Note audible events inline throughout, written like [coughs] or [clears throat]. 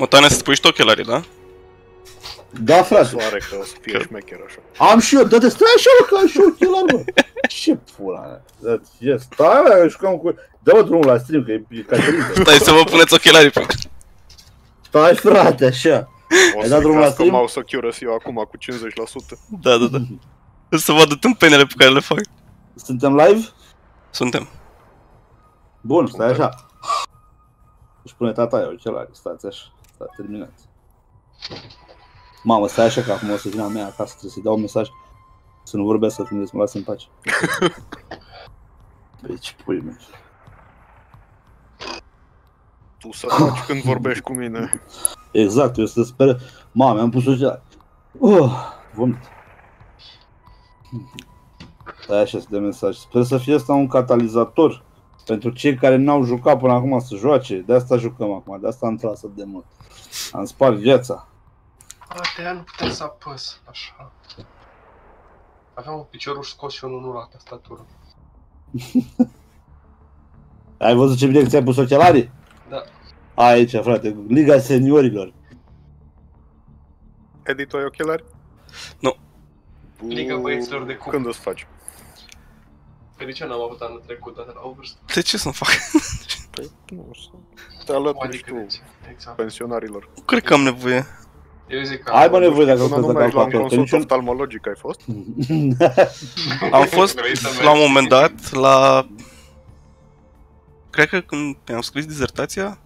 Motane să spui și tu ochelarii, da? Da, frate. Soare că o să fie șmecher așa. Am și eu, dă-te, stai așa, mă, că am și eu ochelari, mă. Ce pula mea. Da, ce, stai, mă, jucam cu... Dă-mă drumul la stream, că e, e Caterina. Stai să vă puneți ochelarii pe... Stai, frate, așa. O Ai să dat drumul la crească stream? mouse accuracy eu acum cu 50%. Da, da, da. O să vadă tâmpenele pe care le fac. Suntem live? Suntem. Bun, stai așa. Își pune tata aia ochelari, stați așa. S-a terminat. Mamă, stai așa că acum o să vină a mea acasă, trebuie să-i dau un mesaj să nu vorbească când să mă lase în pace. Păi [laughs] ce pui mea. Tu să faci când vorbești cu mine. [laughs] Exact, eu să sper. Mamă, am pus ochelari. Uh, vomit. Stai așa să dea mesaj. Sper să fie asta un catalizator pentru cei care n-au jucat până acum să joace. De asta jucăm acum, de asta am tras atât de mult. Am spart viața. A, de aia nu putem să apăs, așa. Aveam un piciorul scos și unul nu la tastatură. [laughs] Ai văzut ce bine că ți-ai pus ochelarii? Da. Aici, frate, Liga Seniorilor. Edi, tu ai ochelari? Nu. Liga băieților de cup. Când o să faci? Pe de ce n-am avut anul trecut, dar la o vârstă? De ce să-mi fac? [laughs] Păi, nu știu. Te alături Adică, tu deci, exact. pensionarilor. Nu cred că am nevoie. Eu zic că... Ai bă nevoie dacă Până lucrezi nu la mergi la un calculator. că consult niciun... oftalmologic ai fost? [laughs] Am fost Vrei să la un mergi? moment dat la... Cred că când mi-am scris dizertația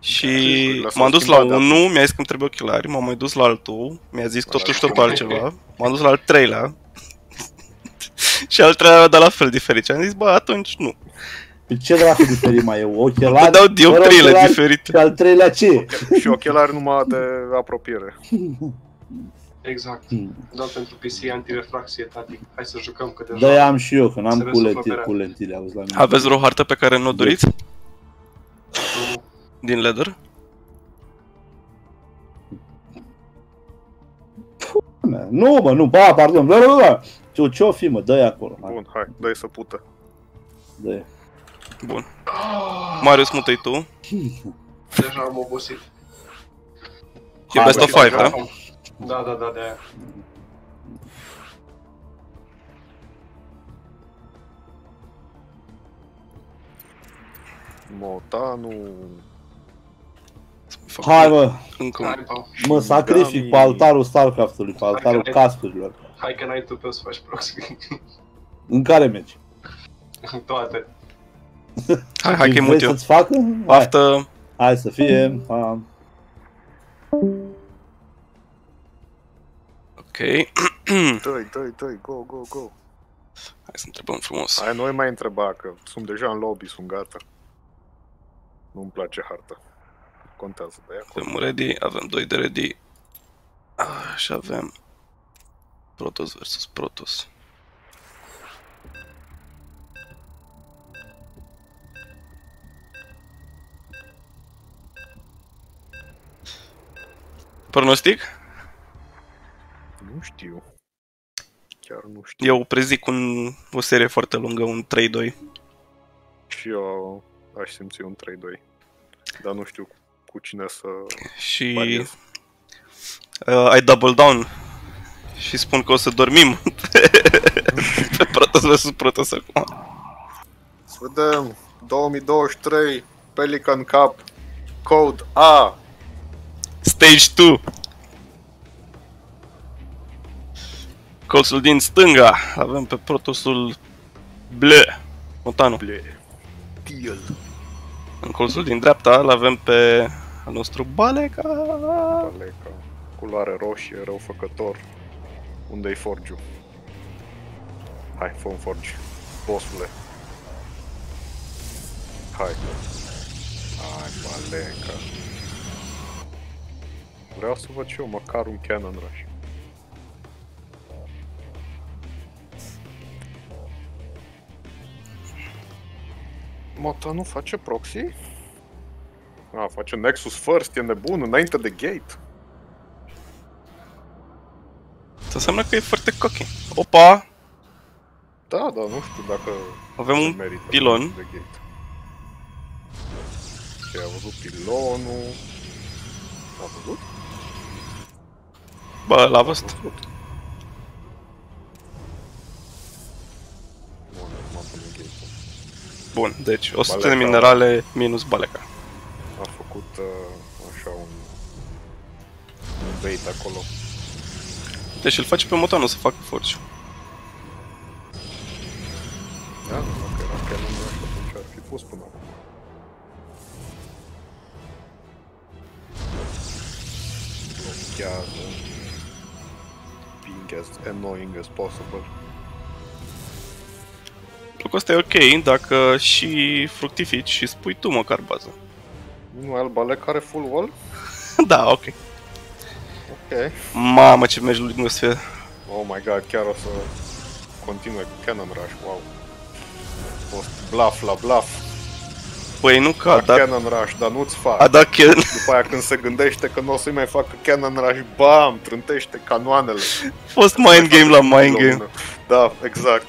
și Lucrurile s-au m-am dus la schimbat de unul, mi-a zis că îmi trebuie ochelari, m-am mai dus la altul, mi-a zis totuși tot altceva, m-am dus la al treilea [laughs] și al treilea dat la fel diferit și am zis, bă, atunci nu. Pe ce dracu diferit mai e? Mă Ochelari? dau fără dioptriile ochelari diferite. Și al treilea ce? Și ochelari numai de apropiere. Exact. Hmm. Dau pentru PC antirefracție, tati. Hai să jucăm că deja... Da, am și eu, că n-am Se vede cu, lentile, suflăperea. cu lentile, auzi la mine. Aveți vreo hartă pe care nu o doriți? Nu. Din leather? Nu, mă, nu, ba, pardon, bla, bla, bla. Ce, ce-o fi, mă, dă acolo. Hai, Bun, hai, dă să pută. dă Bun. Ah, Marius, mută tu. Deja am obosit. E best of băi, 5, da? Da, da, da, de aia. Motanu... Hai, mă, Încă un. Hai, Pau. mă sacrific pe altarul Starcraft-ului, pe altarul Hai, cascurilor. Hai că n-ai tu pe o să faci proxy. În care mergi? Toate. Hai, hai că-i Vrei mut eu. să-ți facă? Hai, Aftă... hai să fie. Ha. Ok. Dă-i, dă-i, dă-i, go, go, go. Hai să întrebăm frumos. Hai, nu mai întreba, că sunt deja în lobby, sunt gata. Nu-mi place harta. Contează, de acolo. Avem ready, avem 2 de ready. Ah, și avem Protoss versus Protoss. Pronostic? Nu știu. Chiar nu știu. Eu prezic un, o serie foarte lungă, un 3-2. Și eu aș simți un 3-2. Dar nu știu cu cine să... Și Pariez. uh, I double down și spun că o să dormim [laughs] pe Protoss vs Protoss acum. Să vedem. 2023 Pelican Cup Code A. Stage 2. Colțul din stânga. Avem pe Protosul Ble. Montanu. Ble. Deal. În colțul din dreapta îl avem pe al nostru Baleca. Aleca. Culoare roșie, răufăcător. Unde-i forgiu? Hai, fă un forge. Bossule. Hai. Hai, Baleca. Vreau să văd și eu măcar un cannon rush. Mota nu face proxy? A, face Nexus first, e nebun, înainte de gate. Asta înseamnă că e foarte cocky. Opa! Da, da, nu știu dacă Avem se un merită pilon. de gate. Ok, a văzut pilonul. A văzut? Bă, l-a văzut. văzut. Bun, acum pune gate Bun, deci 100 de Baleca. minerale minus baleca. A făcut uh, așa un, un bait acolo. Deci îl face pe motanul să facă forge. Da, dacă era canon rush, atunci ar fi pus până acum. Blochează. Being as annoying as possible. Lucrul ăsta e ok dacă și fructifici și spui tu măcar bază. Nu, el bale care full wall? [laughs] da, ok. Ok. Mamă, ce mergi lui fie. Oh my god, chiar o să continue cu Cannon Rush, wow. A fost bluff la bluff, Păi nu că a la dat, Cannon Rush, dar nu-ți fac. a dat Ken. După aia când se gândește că nu o să-i mai facă Cannon Rush, bam, trântește canoanele. fost mind game la mind game. Da, exact.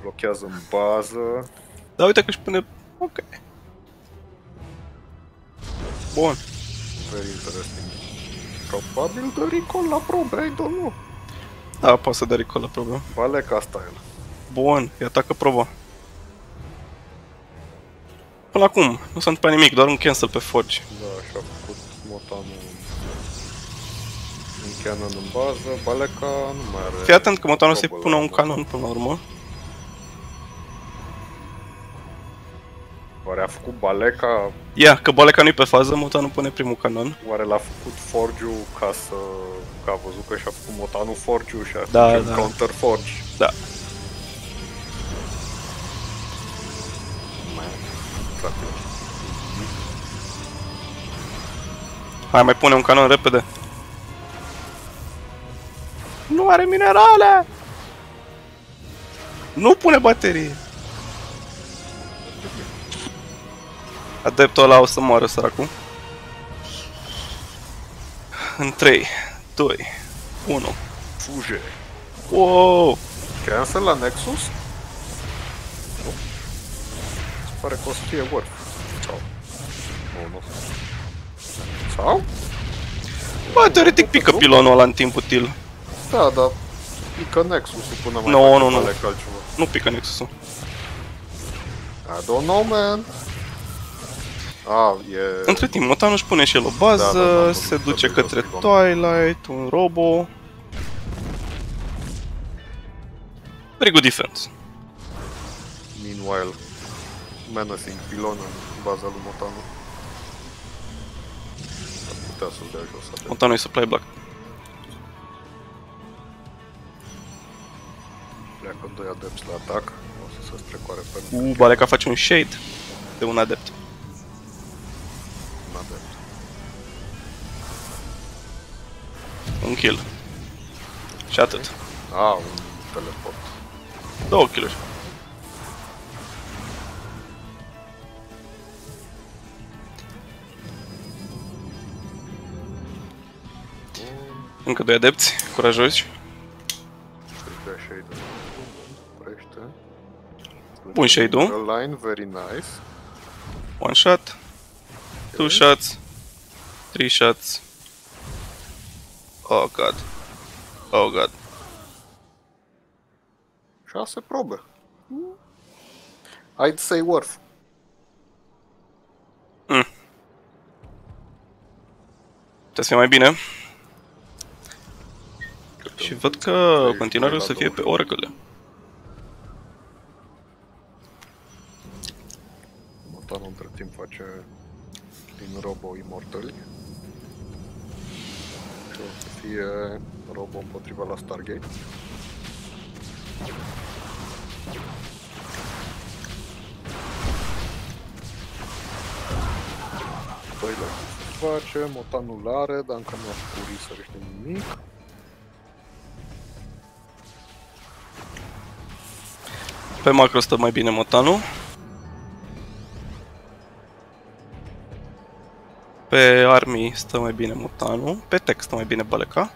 Blochează în bază. Dar uite că își pune... Ok. Bun. Very interesting. Probabil dă recall la probe, I don't know. Da, poate să dea recall la problemă. Vale ca asta el. Bun, îi atacă proba. Până acum, nu s-a întâmplat nimic, doar un cancel pe Forge. Da, și-a făcut motanul un cannon în bază, Baleca nu mai are... Fii atent că motanul să-i probă pună la un bază. canon până la urmă. Oare a făcut Baleca, Ia, că Baleca nu-i pe fază, motanul pune primul canon. oare l-a făcut Forgiu ca să... că a văzut că și-a făcut motanul Forgiu și a Da, făcut da. counter Forge. Da. Frate. Hai, mai pune un canon repede. Nu are minerale! Nu pune baterie! Adeptul ăla o să moară, săracul. În 3, 2, 1. Fuge. Wow! Cancel la Nexus? Pare că o să fie worth. Sau? Nu, nu. Sau? Bă, teoretic pică pilonul ăla în timp util. Da, da. Pică Nexus-ul până mai Nu, face nu, nu. Balec altceva. Nu pică Nexus-ul. I don't know, man. Ah, e... Între timp, Motan își pune și el o bază, Da, da, da, se da, duce da, către da, da. Twilight, un robo. Very good defense. Meanwhile, menacing pilon în baza lui Motanu. Ar putea să-l dea jos atent. Motanul e supply block. Pleacă doi adepți la atac. O să se strecoare pe U, Baleca face un shade de un adept. un adept. Un kill. Și atât. Ah, un teleport. Două kill-uri. Încă doi adepți, curajoși. Strică shade Oprește. Bun shade-ul. Line, very nice. One shot, two shots, three shots. Oh god. Oh god. Șase probe. I'd say worth. Trebuie să fie mai bine. Și văd că continuare o să fie pe Oracle. Motanul între timp face din robo immortali. Și o să fie robo împotriva la Stargate. Păi la face, motanul are, dar încă nu a făcut research de nimic. Pe macro stă mai bine Motanu. Pe army stă mai bine Motanu. Pe tech stă mai bine Baleca.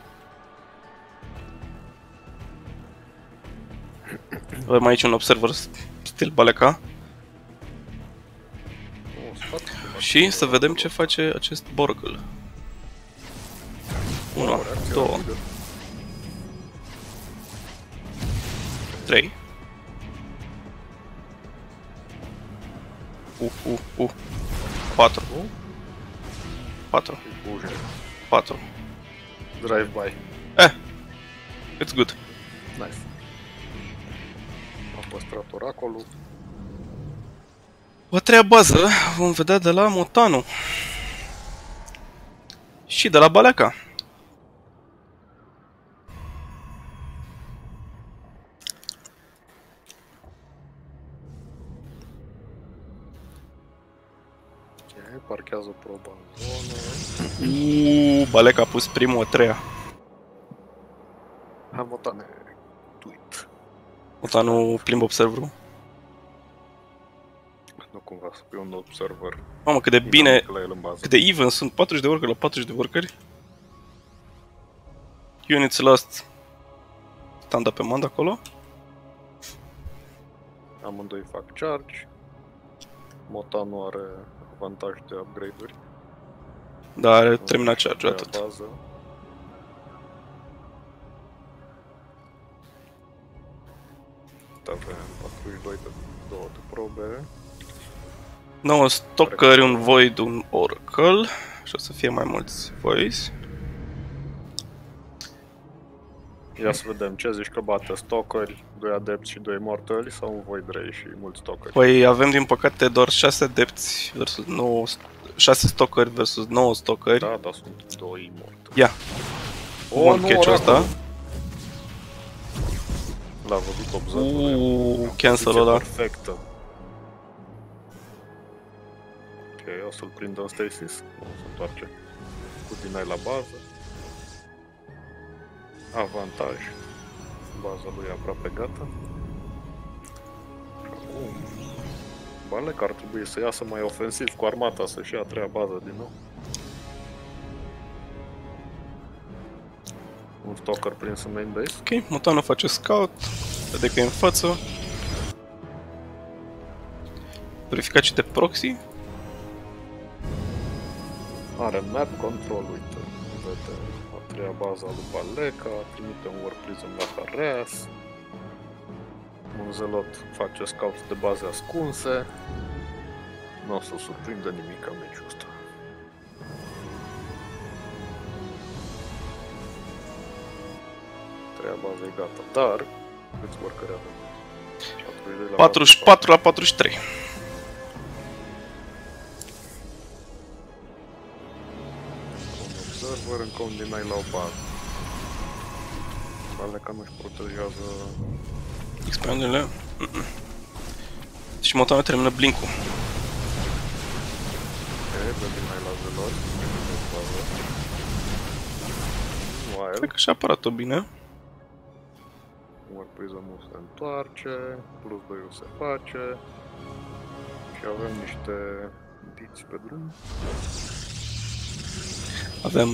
Avem aici un observer stil Baleca. Și să vedem ce face acest Borgul. 1, O reacție 2, rapidă. 3. Uh, uh, uh. 4. 4. Buje. 4. Drive-by. It's good. Nice. Am păstrat oracolul. O a treia bază vom vedea de la Motanu. Și de la Baleaca. Parchează proba în zonă. Uuu, Baleaca a pus primul, a treia. Hai, motane. Tweet. Motanu plimbă observerul. Nu cumva să fie un observer. Mamă, cât de bine, La el în bază. cât de even sunt 40 de workeri la 40 de workeri. Units lost. Standa pe mand acolo. Amândoi fac charge. Mota nu are avantaj de upgrade-uri. Dar are terminat charge Pe atât. Bază. Avem 42 de două de probe. 9 stalkeri, un void, un oracle. Și o să fie mai mulți voice. Ia să vedem ce zici că bate stalkeri, 2 adepți și 2 mortali sau un void ray și mulți stalkeri. Păi avem din păcate doar 6 adepți versus 9 6 stalkeri versus 9 stalkeri. Da, dar sunt 2 mortali. Ia. Bun catch-ul ăsta. L-a văzut observerul. Uuu, cancel-ul ăla. Perfectă. Ok, o să-l prindă în stasis. O să întoarce cu dinai la bază. Avantaj. Baza lui e aproape gata. Acum, Balec ar trebui să iasă mai ofensiv cu armata, să-și ia a treia bază din nou. Un stalker prins în main base. Ok, Motano face scout. Vede că e în față. Verificat și de proxy. Are map control, uite, vede a treia bază a lui Baleca, trimite un war prism la Hareas, un zelot face scout de baze ascunse, nu o să surprindă nimic în meciul ăsta. Treia bază e gata, dar câți workeri avem? 42 la 44 la 43. Observer, încă un deny la o bază. Baleca nu-și protejează Expandurile. Și Motano termină blink-ul. Ok, dă deny la zelot. Bază. Wild. Cred că și-a apărat-o bine. War Prism-ul se întoarce, plus 2 se face și avem niște diți pe drum. Avem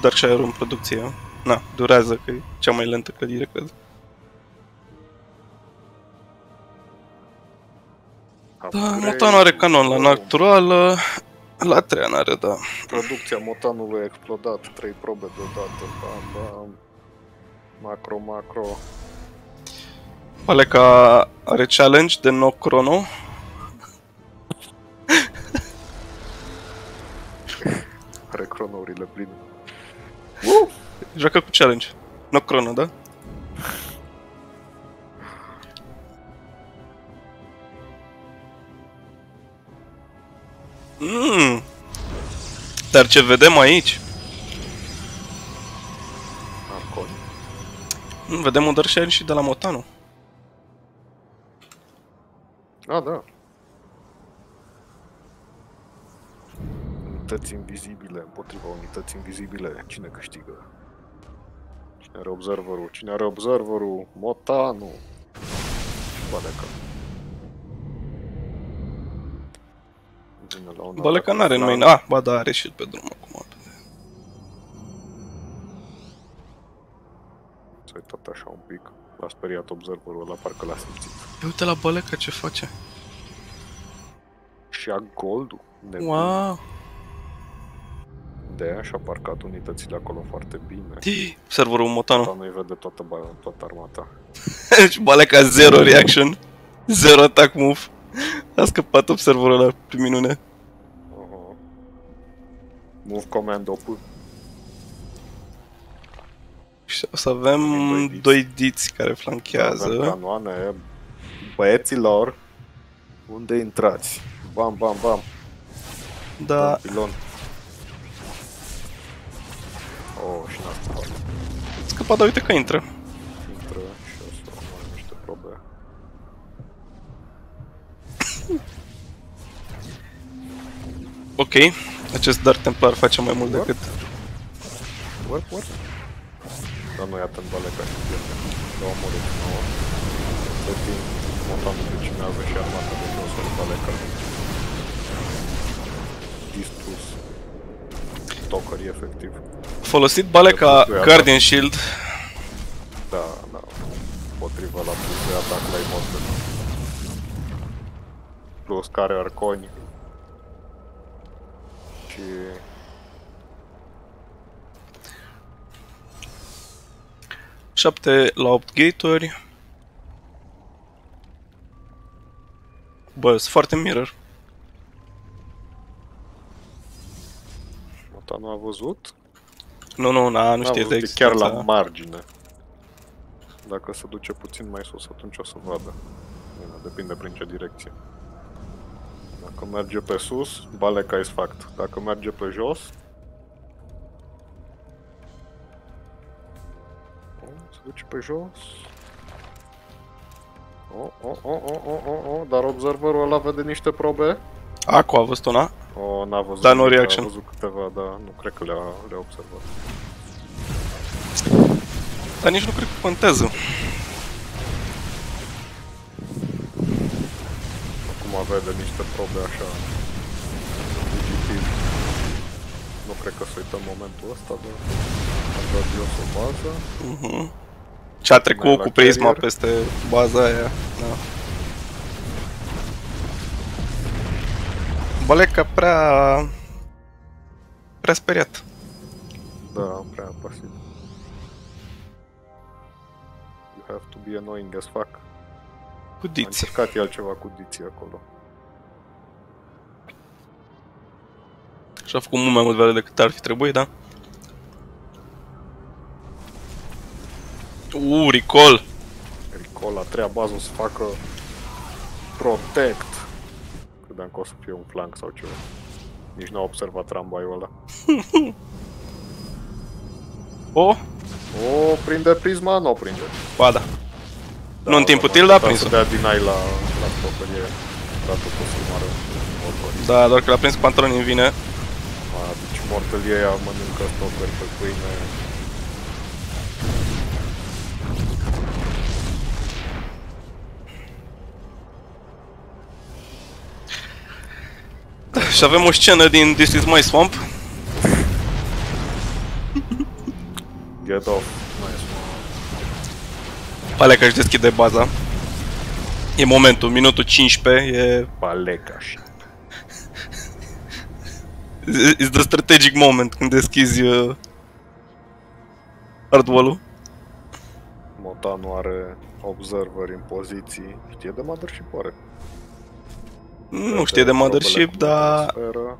Darkshire în producție. Na, durează, că e cea mai lentă clădire, cred. Da, Upgrade. Motano are canon la Oh, naturală. La treia n-are, da. Producția Motanului a explodat, 3 probe deodată, bam, bam. Macro, macro. Paleca are challenge de no chrono. Cronourile pline. Joacă cu challenge. No chrono, da? Mm. Dar ce vedem aici? Arcon. Mm, Vedem un Darkshire și de la Motanu. Ah, da. Unități invizibile împotriva unități invizibile. Cine câștigă? Cine are observerul? Cine are observerul? Motanu. Baleca. Vine la un Baleca atac n-are în flanc. main. Ah, ba da, are și pe drum acum. S-a uitat așa un pic. L-a speriat observerul ăla, parcă l-a simțit. Ia uite la Baleca ce face. și ia goldul. Nebun. Wow. De aia și-a parcat unitățile acolo foarte bine. [gasps] Serverul Motano. Dar nu-i vede toată, ba- toată armata. [laughs] Deci Baleca zero reaction. Zero attack move. A scăpat observerul ăla prin minune. Uh-huh. Move command op. Și o să avem Doi diți. doi diți care Avem flanchează. canoane. Băieților, unde intrați? Bam, bam, bam. Da, Pilon. Oh, și n-a scăpat. scăpat, dar uite că intră. Intră și o să mai am niște probe. Ok, acest Dark Templar face mai mult decât... What, what? Dar nu iată în baleca și pierde. Le-au omorât nouă. Tot timp, montanul vecinează și armata de jos în baleca. Distrus. Tocări, efectiv. Folosit Baleca Trebuie Guardian Shield. Da, da. Potrivă la plus de atac la Immortal. Plus care arconi. Și... 7 la 8 gate-uri. Bă, sunt foarte mirror. Mata nu a văzut? Nu, nu, na, nu N-a știe de văzut, e chiar existența. la margine. Dacă se duce puțin mai sus, atunci o să vadă. Bine, depinde prin ce direcție. Dacă merge pe sus, baleca is fact. Dacă merge pe jos... O, se duce pe jos... O, o, o, o, o, o, o, dar observerul ăla vede niște probe. Acu a văzut una. O, n-a văzut Dar nu nimic, reaction. A văzut câteva, dar nu cred că le-a, le-a observat. Dar nici nu cred că contează. Acum vede niște probe așa fugitiv. Nu cred că să uităm momentul ăsta, dar am dat jos o bază. Mhm. Și a Mai trecut la cu prisma carrier. peste baza aia. Da. Baleca prea... Prea speriat. Da, prea pasiv. You have to be annoying as fuck. Cu A diți. încercat el ceva cu diții acolo. Și a făcut mult mai mult verde decât ar fi trebuit, da? Uuu, recall! Recall a treia bază o să facă protect. Credeam că o să fie un flank sau ceva. Nici n-a observat rambaiul ăla. [laughs] Oh, O, prinde prisma? Nu o prinde. ba da. Nu în timp util, dar a Dar prins-o. să dea deny la, la stocărie. Dar tot o să moară oricum. Da, doar că l-a prins cu pantaloni în vine. Ma, deci mortul ei ea mănâncă stocări pe pâine. [laughs] Și avem o scenă din This is my swamp. Get off. Nice. Alea că își deschide baza. E momentul, minutul 15, e... Baleca și It's the strategic moment când deschizi uh, hardwall-ul. Motanu are observer în poziții. Știe de mothership oare? Nu știe de mothership, dar Sferă.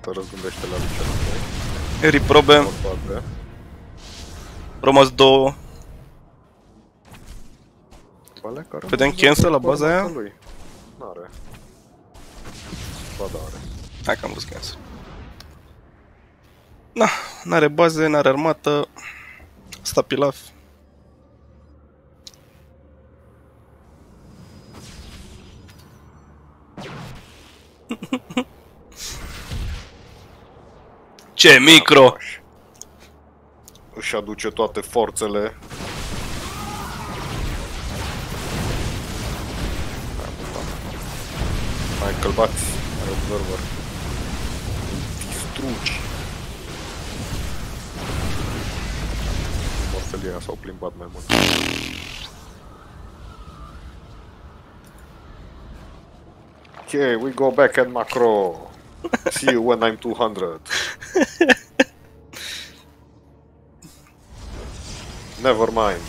Te răzgândește la luce. Eri probe, Bate. rămas două. Baleca are Vedem un cancel la observer baza aia? cu armata lui. N-are. Ba da, are. Hai că am vrut cancel. Na, n-are baze, n-are armată. Sta pilaf. [laughs] Ce micro! Așa. Își aduce toate forțele. Hai, călbați. Are observer. Distrugi. Morfelia s-au plimbat mai mult. Okay, we go back at macro. [laughs] See you when I'm 200. Never mind.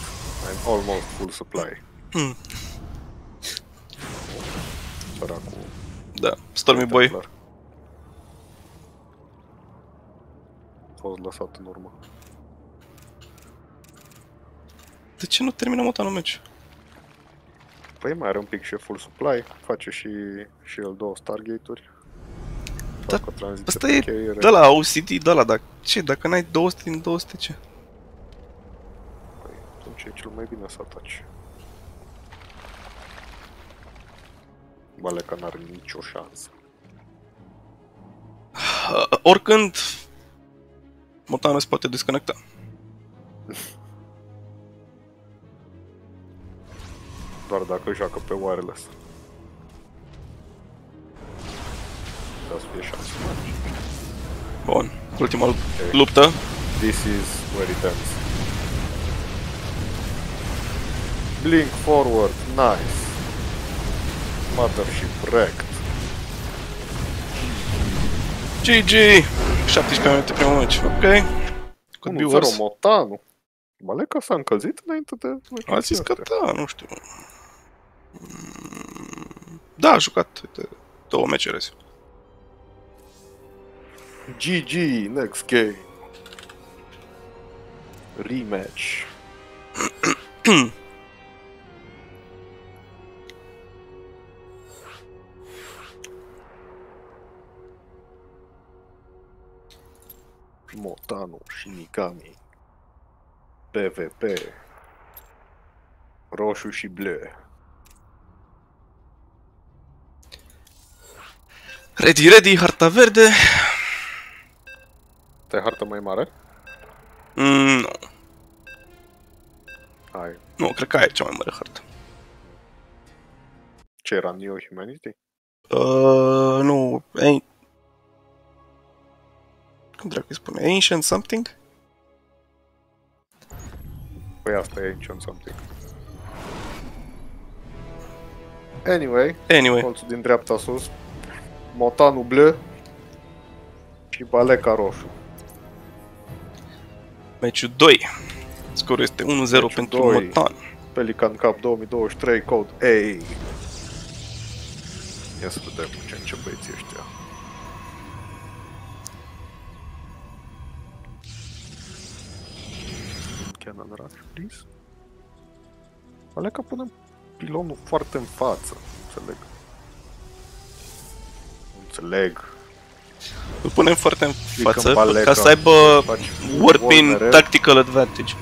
I'm almost full supply. Hmm. Săracul. Da, Stormy Boy. Templar. A fost lăsat în urmă. De ce nu termină motanul meci? Păi mai are un pic și full supply, face și, și el două Stargate-uri. Da, Fac o tranziție Asta pe e încheiere. de la OCD, de la, dar ce, dacă n-ai 200 din 200, ce? Păi, atunci e cel mai bine să ataci. Baleca n-are nicio șansă. Uh, oricând, motanul se poate desconecta. [laughs] Doar dacă joacă pe wireless. Ca să fie șansă. Bun, ultima luptă. This is where it ends. Blink forward, nice. Mothership wrecked. GG! 17 minute primul meci, ok. Could be 1-0 worse. Motanu. Baleca s-a încălzit înainte de... A zis că da, nu știu. Mm, Da, a jucat uite, două meciuri azi. GG, next game. Rematch. [clears throat] Motanu și Mikami. PvP. Roșu și bleu. Ready, ready, harta verde. Te hartă mai mare? Mm, nu, Hai. nu, cred că aia e cea mai mare hartă. Ce era Neo Humanity? Uh, nu, ei... Cum dracu îi spune? Ancient something? Păi asta e Ancient Something. Anyway, Anyway, colțul din dreapta sus, Motanu bleu și Baleca roșu. meciul 2. Scorul este 1-0 Meciul pentru doi. Motan. Pelican Cup 2023, code A. Ia să vedem ce ce băieții ăștia. Cannon Rush, please. Baleca punem pilonul foarte în față. Înțeleg. Înțeleg. Îl punem foarte în Clicăm față Baleca, ca să aibă faci Warpin vulnerable. Tactical Advantage.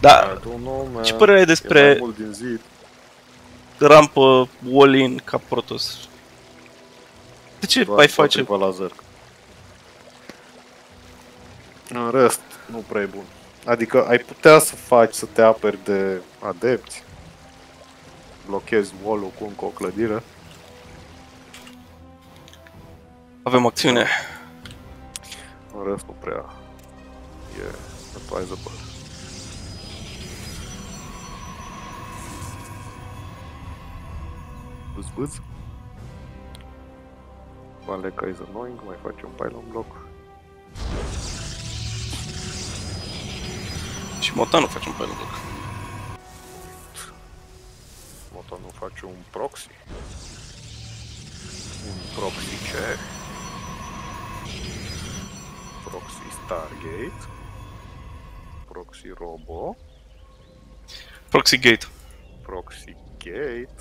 Da, I don't know, man. ce părere ai E mai despre mult din zi. rampă all-in ca Protoss? De ce Doar ai face? împotriva laser. În rest, nu prea e bun. Adică ai putea să faci să te aperi de adepți. Blochezi wall cu încă o clădire. Avem acțiune. În rest, nu prea e advisable. Bâz, bâz. Valeca is annoying, mai face un pylon block. Și Motanul facem pe loc. Moto nu face un proxy. Un proxy ce? Proxy Stargate. Proxy Robo. Proxy Gate. Proxy Gate.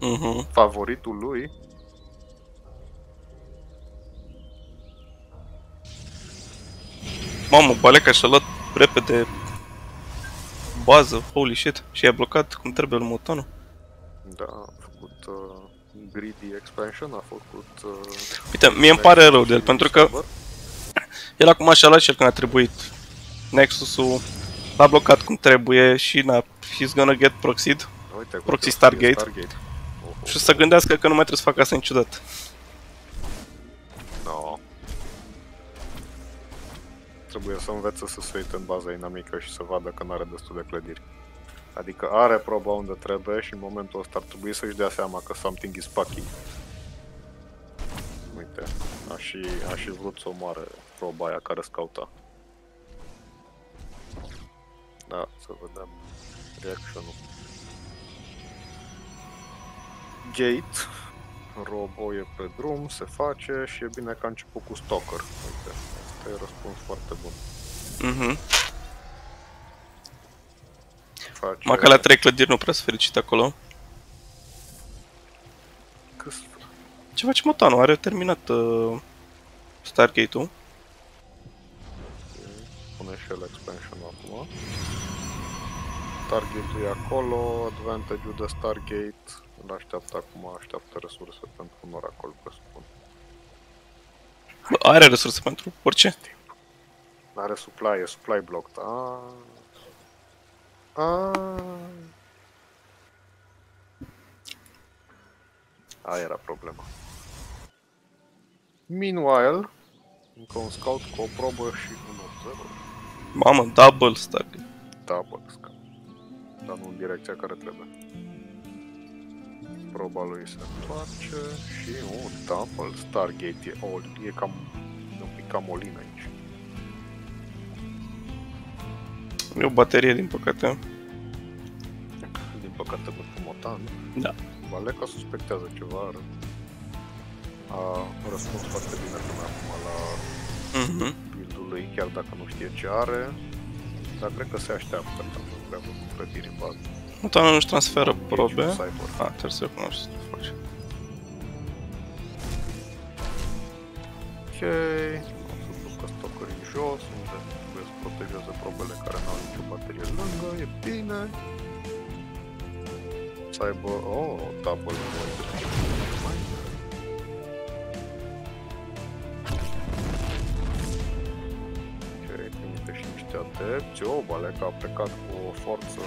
Mhm. Favoritul lui. Mamă, Baleca și-a luat repede bază, holy shit, și i-a blocat cum trebuie lui Motanul. Da, a făcut uh, greedy expansion, a făcut... Uh, Uite, mie îmi pare rău de el, pentru că server. el acum și-a luat și el când a trebuit Nexus-ul, l-a blocat cum trebuie și na, he's gonna get proxied Uite, Proxy uite, Stargate. Stargate. Oh, oh, și o să gândească că nu mai trebuie să facă asta niciodată. No. Trebuie să învețe să se uite în baza inamică și să vadă că nu are destul de clădiri. Adică are proba unde trebuie și în momentul ăsta ar trebui să-și dea seama că something is fucking. Uite, a și, a și vrut să omoare proba aia care scauta. Da, să vedem reaction-ul. Gate. Robo e pe drum, se face și e bine că a început cu Stalker. Uite, asta e răspuns foarte bun. Mhm. Face... Maca la trei clădiri nu prea sunt fericit acolo. Câs... Ce face Motanu? Are terminat uh, Stargate-ul. Pune și el expansion acum. Stargate-ul e acolo, advantage-ul de Stargate îl așteaptă acum, așteaptă resurse pentru un oracol, presupun. Bă, are resurse pentru orice. Are supply, e supply blocked. Ah. Ah. Aia era problema. Meanwhile, încă un scout cu o probă și un 0 Mamă, double Stargate. double scout. Dar nu în direcția care trebuie. Proba lui se întoarce și un double Stargate e, o, e cam un pic cam olin aici. E o baterie, din păcate. Din păcate pentru Motan. Da. Valeca suspectează ceva. are- A răspuns foarte bine până acum la Mhm. build-ul lui, chiar dacă nu știe ce are. Dar cred că se așteaptă pentru că vrea cu clădiri în bază. Motanu nu-și transferă probe. Deci, Cyber. A, trebuie să recunoști să faci. Ok, o să ducă stocări în jos, unde trebuie să protejeze probele care nu au nicio baterie lângă, e bine. Să aibă, oh, double void. Ok, trimite și niște adepți. Oh, Baleca a plecat cu o forță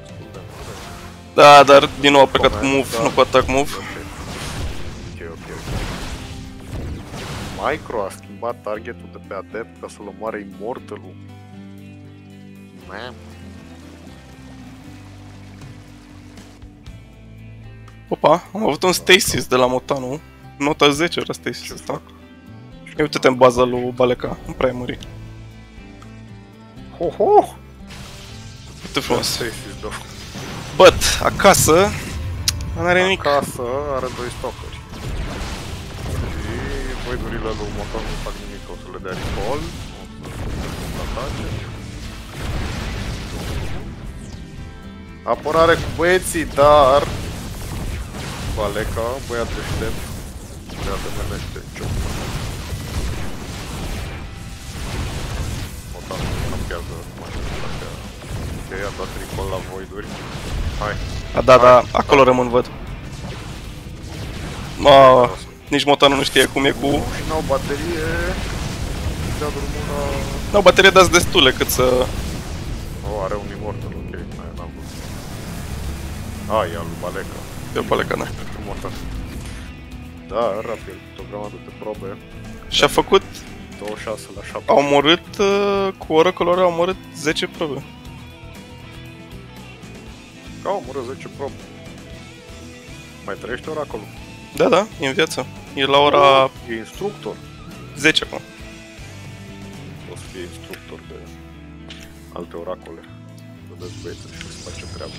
destul de mare. Da, dar din nou a plecat cu Command, move, da. nu cu attack move. Ok, ok, ok. Micro a schimbat targetul de pe adept ca să-l omoare Immortalul. Man. Opa, am avut un Stasis de la Motanu. Nota 10 era Stasis ăsta. Ia uite-te în baza lui Baleca, în primary. Ho, ho! Foarte frumos. Stasis, da. But, acasă, nu are nimic. Acasă are doi stocări. Și voidurile lui motor nu fac nimic, o să le dea recall. O să atace. Apărare cu băieții, dar... Valeca, băiat deștept, le ademenește în cioc. Motor nu campează majoritatea. Ok, a dat recall la voiduri. Hai. A, da, da, acolo rămân, văd. Ma, nici Motanu nu știe cum e cu... Și n-au baterie. Dea drumul la... N-au baterie dați destule cât să... Oh, are un immortal, ok, aia n-am văzut. A, e al lui Baleca. Eu Baleca, da. Pentru mortal. Da, rapid, o grămadă de probe. Și a făcut, 26 la 7. a omorât, uh, cu Oracle au omorât 10 probe. Ca omoră 10 probe. Mai trăiește oracolul. Da, da, e în viață. E la ora E instructor. 10 acum. O să fie instructor de alte oracole. Vedeți băieți și să face treaba.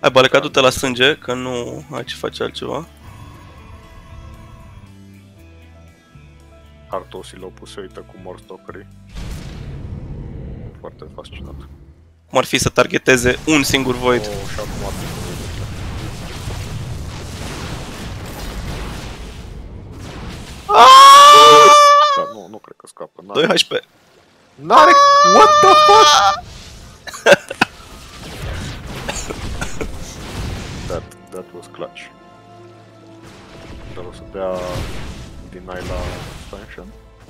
Hai, Baleca, du-te la sânge, că nu ai ce face altceva. Artosi l-au pus să uită cu morstockerii. Foarte fascinat. Cum ar fi să targeteze un singur void. Oh, și acum atât. Dar nu, nu cred că scapă. N-are. 2 HP. N-are... What the fuck? [laughs] that, that was clutch. Dar o să dea deny la expansion.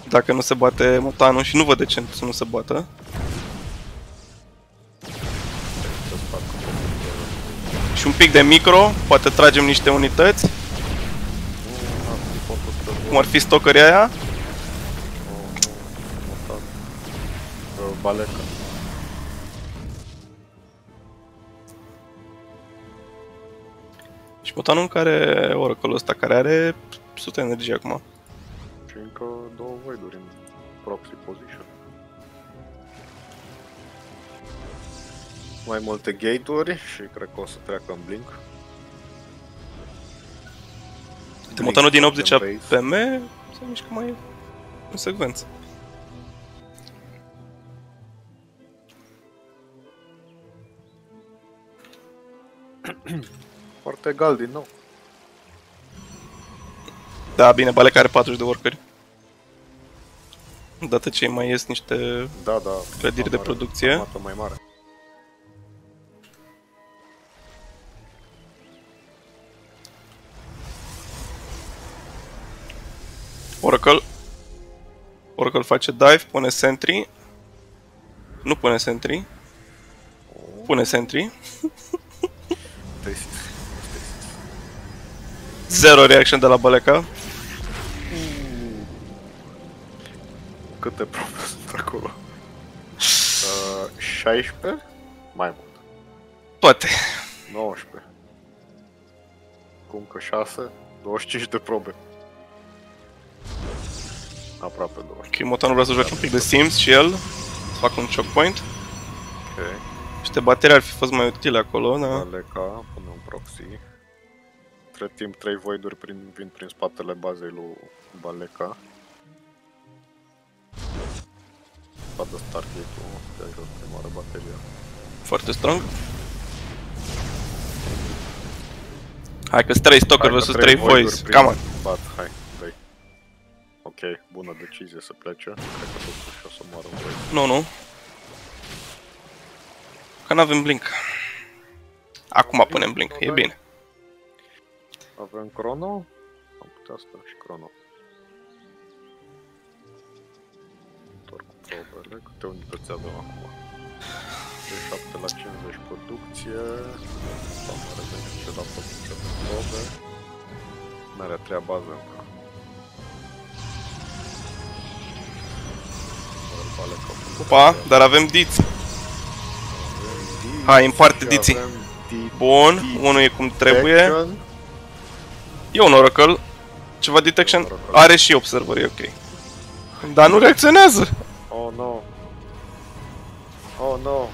Dacă nu se bate Motanu și nu văd de ce să nu se bată. Să fac Și un pic de micro, poate tragem niște unități, cum ar fi stalkerii aia? Baleca. Și botanul care oracolul ăsta care are 100 energie acum. Și încă două voiduri în proxy position. Mai multe gate-uri și cred că o să treacă în blink. De Motanul din 80 în base. PM se mișcă mai în secvență. [coughs] Foarte egal din nou. Da, bine, Baleca are 40 de workeri. Odată ce mai ies niște Da, da. clădiri de armare- producție. armată mai mare. Oracle. Oracle face dive, pune sentry. Nu pune sentry. Pune sentry. Stasis. [laughs] Zero reaction de la Baleca. Câte probe sunt acolo? Uh, 16? Mai mult. Toate. 19. Cu încă 6, 25 de probe. Aproape 20. Ok, Motanul vrea să joace un pic de Sims și el. Să facă un choke point. Ok. Niște baterii ar fi fost mai utile acolo, da. Aleca, pune un proxy. Între timp, 3 voiduri prin, vin prin spatele bazei lui Baleca. Spadă Stargate-ul, de jos primară bateria. Foarte strong. Hai că 3 stalker Hai că versus trei 3 voiduri voice. prin Cam Bat, hai, dai. Ok, bună decizie să plece. Cred că totuși o să moară un void. Nu, nu. Că n-avem blink. Acum punem blink, e bine. Avem crono? Am putea sta și crono. Doar cu probele. Câte unități avem acum? De 7 la 50 producție. Am revenit ce la producție de probe. N-are treia bază încă. Opa, treaba. dar avem diți. Avem diți Hai, împarte și diții. avem di- Bun, di- unul e cum trebuie. detection. E un Oracle. Ceva detection. E un Oracle. Are și observer, e ok. Dar nu reacționează. Oh no. Oh no.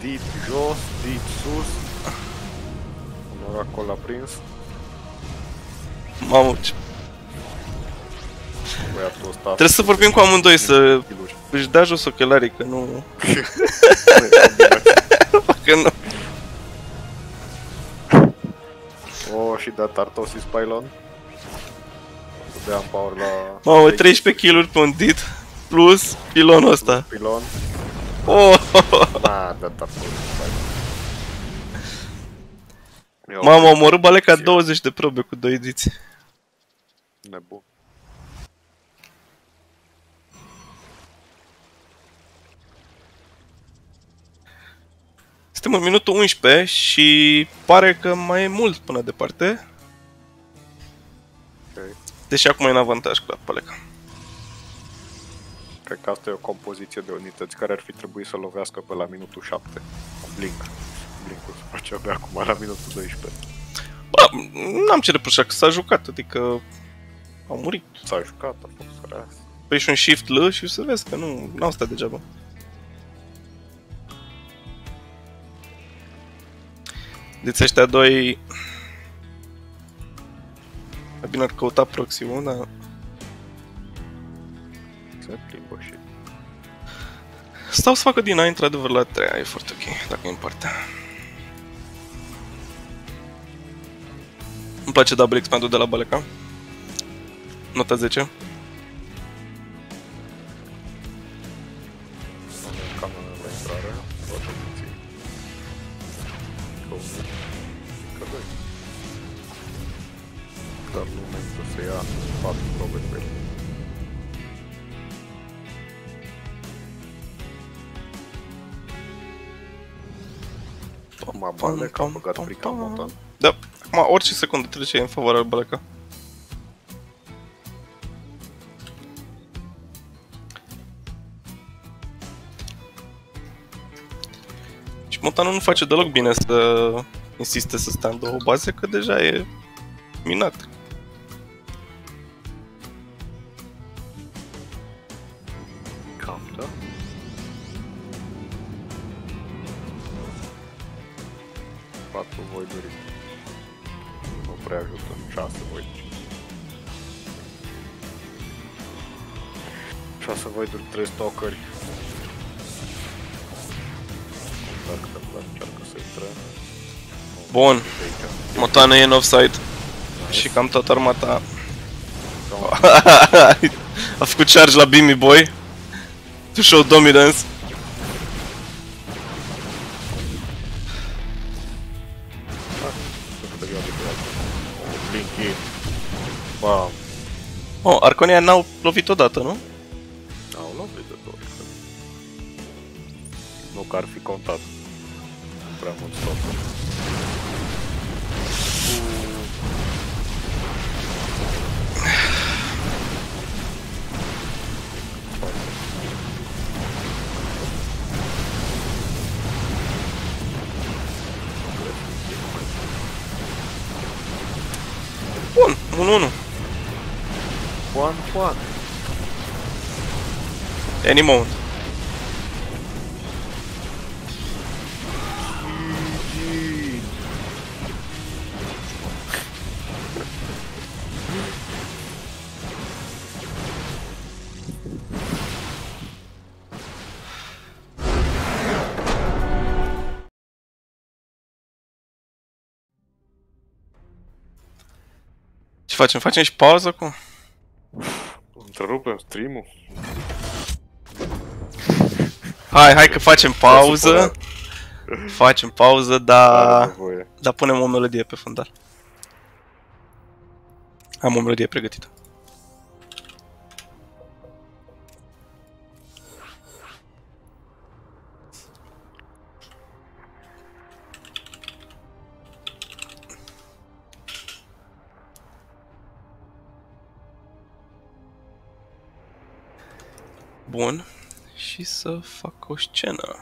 Dit jos, dit sus. Un oracol a prins. Mamă, ce... Băiatul ăsta... Trebuie să vorbim cu amândoi să Iluri. Își dea jos ochelarii, că nu... [laughs] Că nu... Oh, și da Tartosis Pylon. O să dea power la... Mamă, 13 kill pe un dit plus pilonul ăsta. Pilon. Oh, Ah, da Tartosis Pylon. Eu- mamă, a omorât Baleca 20 de probe cu 2 diți. Nebun. Suntem în minutul 11 și pare că mai e mult până departe. Ok. Deși acum e în avantaj cu Baleca. Cred că asta e o compoziție de unități care ar fi trebuit să lovească pe la minutul 7. Cu Blink. Blink-ul se face abia acum la minutul 12. Bă, n-am ce reproșa, că s-a jucat, adică au murit. S-a jucat, a fost reas. Păi și un shift L și să vezi că nu n-au stat degeaba. Deci ăștia doi... Mai bine ar căuta proxy-ul, dar... Se plimbă și... Stau să facă din A, într-adevăr, la 3 e foarte ok, dacă e în partea. Îmi place double expand de la Baleca. Nota 10. Acum bale că a băgat frica în motan. Da, acum orice secundă trece în favoarea lui Baleca. Și Motanul nu face deloc bine să insistă să stea în două baze, că deja e minat. Bun, De aici. Motana e în offside și cam toată armata Cam- [laughs] a făcut charge la Bimmy Boy to show dominance. câtă perioadă de viață. Blink in. Bam. Oh, Arconia n-au lovit odată, nu? Au lovit de două ori. cred. Nu că ar fi contat. Prea mult stop. Juan, Juan. Any moment. GG. Ce facem? Facem și pauză acum? Întrerupem stream-ul? Hai, hai că facem pauză. Facem pauză, Are dar nevoie. dar punem o melodie pe fundal. Am o melodie pregătită. Bun. Și să fac o scenă.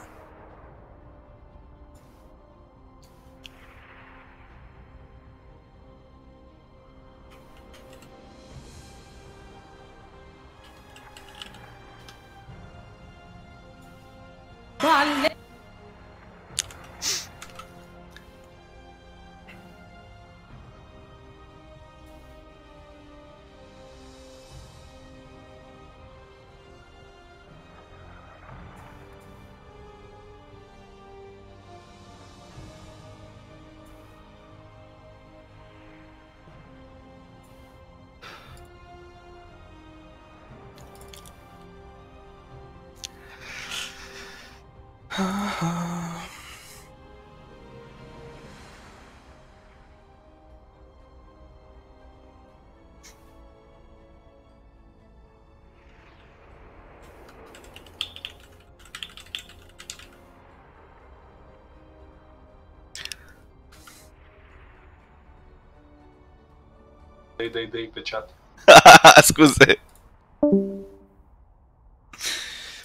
Dai, dai, dai pe chat. [laughs] Scuze.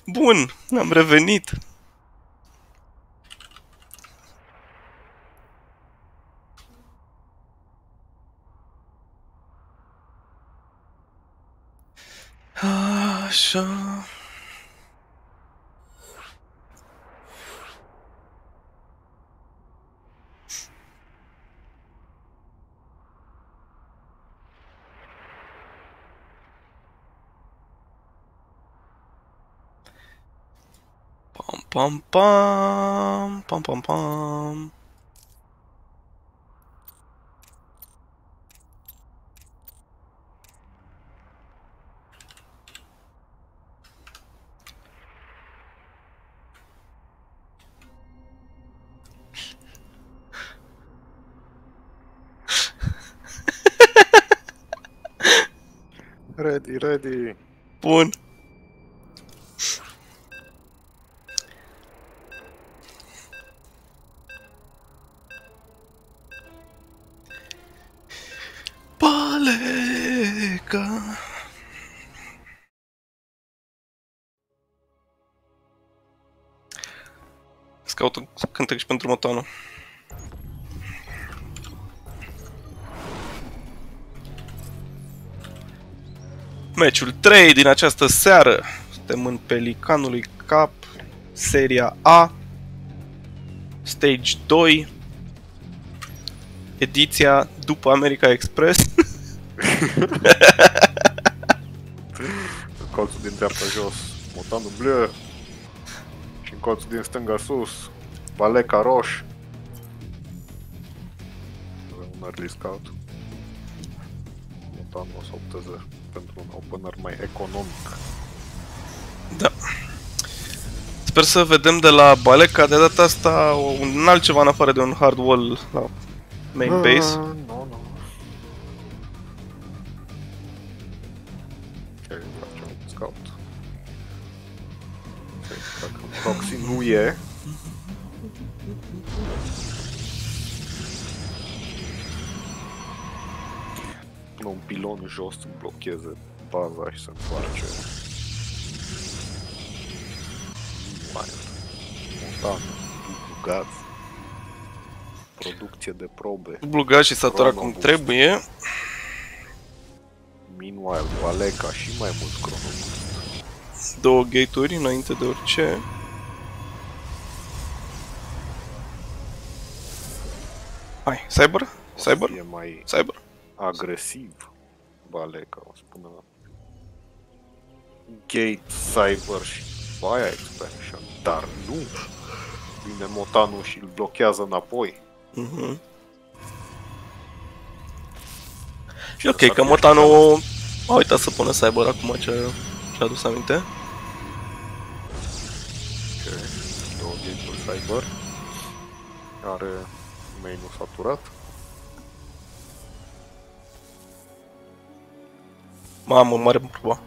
Bun, am revenit. Așa. Pam pam pam pam pam pam. Ready, ready. Bun. trec și pentru motoană. Meciul 3 din această seară. Suntem în Pelicanului Cup, Seria A, Stage 2, ediția după America Express. colțul din dreapta jos, motanul bleu și în colțul din stânga sus, Baleca roș. Avem un early scout. Motanul o să opteze pentru un opener mai economic. Da. Sper să vedem de la Baleca de data asta un altceva în afară de un hard wall la main base. Ah, jos să blocheze baza și să întoarce. Wild. Montan, dublu gaz. Producție de probe. Bluga și satura Chrono cum boost. trebuie. Meanwhile, Valeca și mai mult cronomus. Două gate-uri înainte de orice. Hai, Cyber? Cyber? E mai Cyber? agresiv Valeca, o spună. Gate, Cyber și Fire Expansion, dar nu. Vine Motanul și îl blochează înapoi. Mhm. Și ok, că Motano a uitat să pună Cyber acum ce și-a adus aminte. Ok, două gate-uri Cyber. Are main-ul saturat. Mamă, mare proba.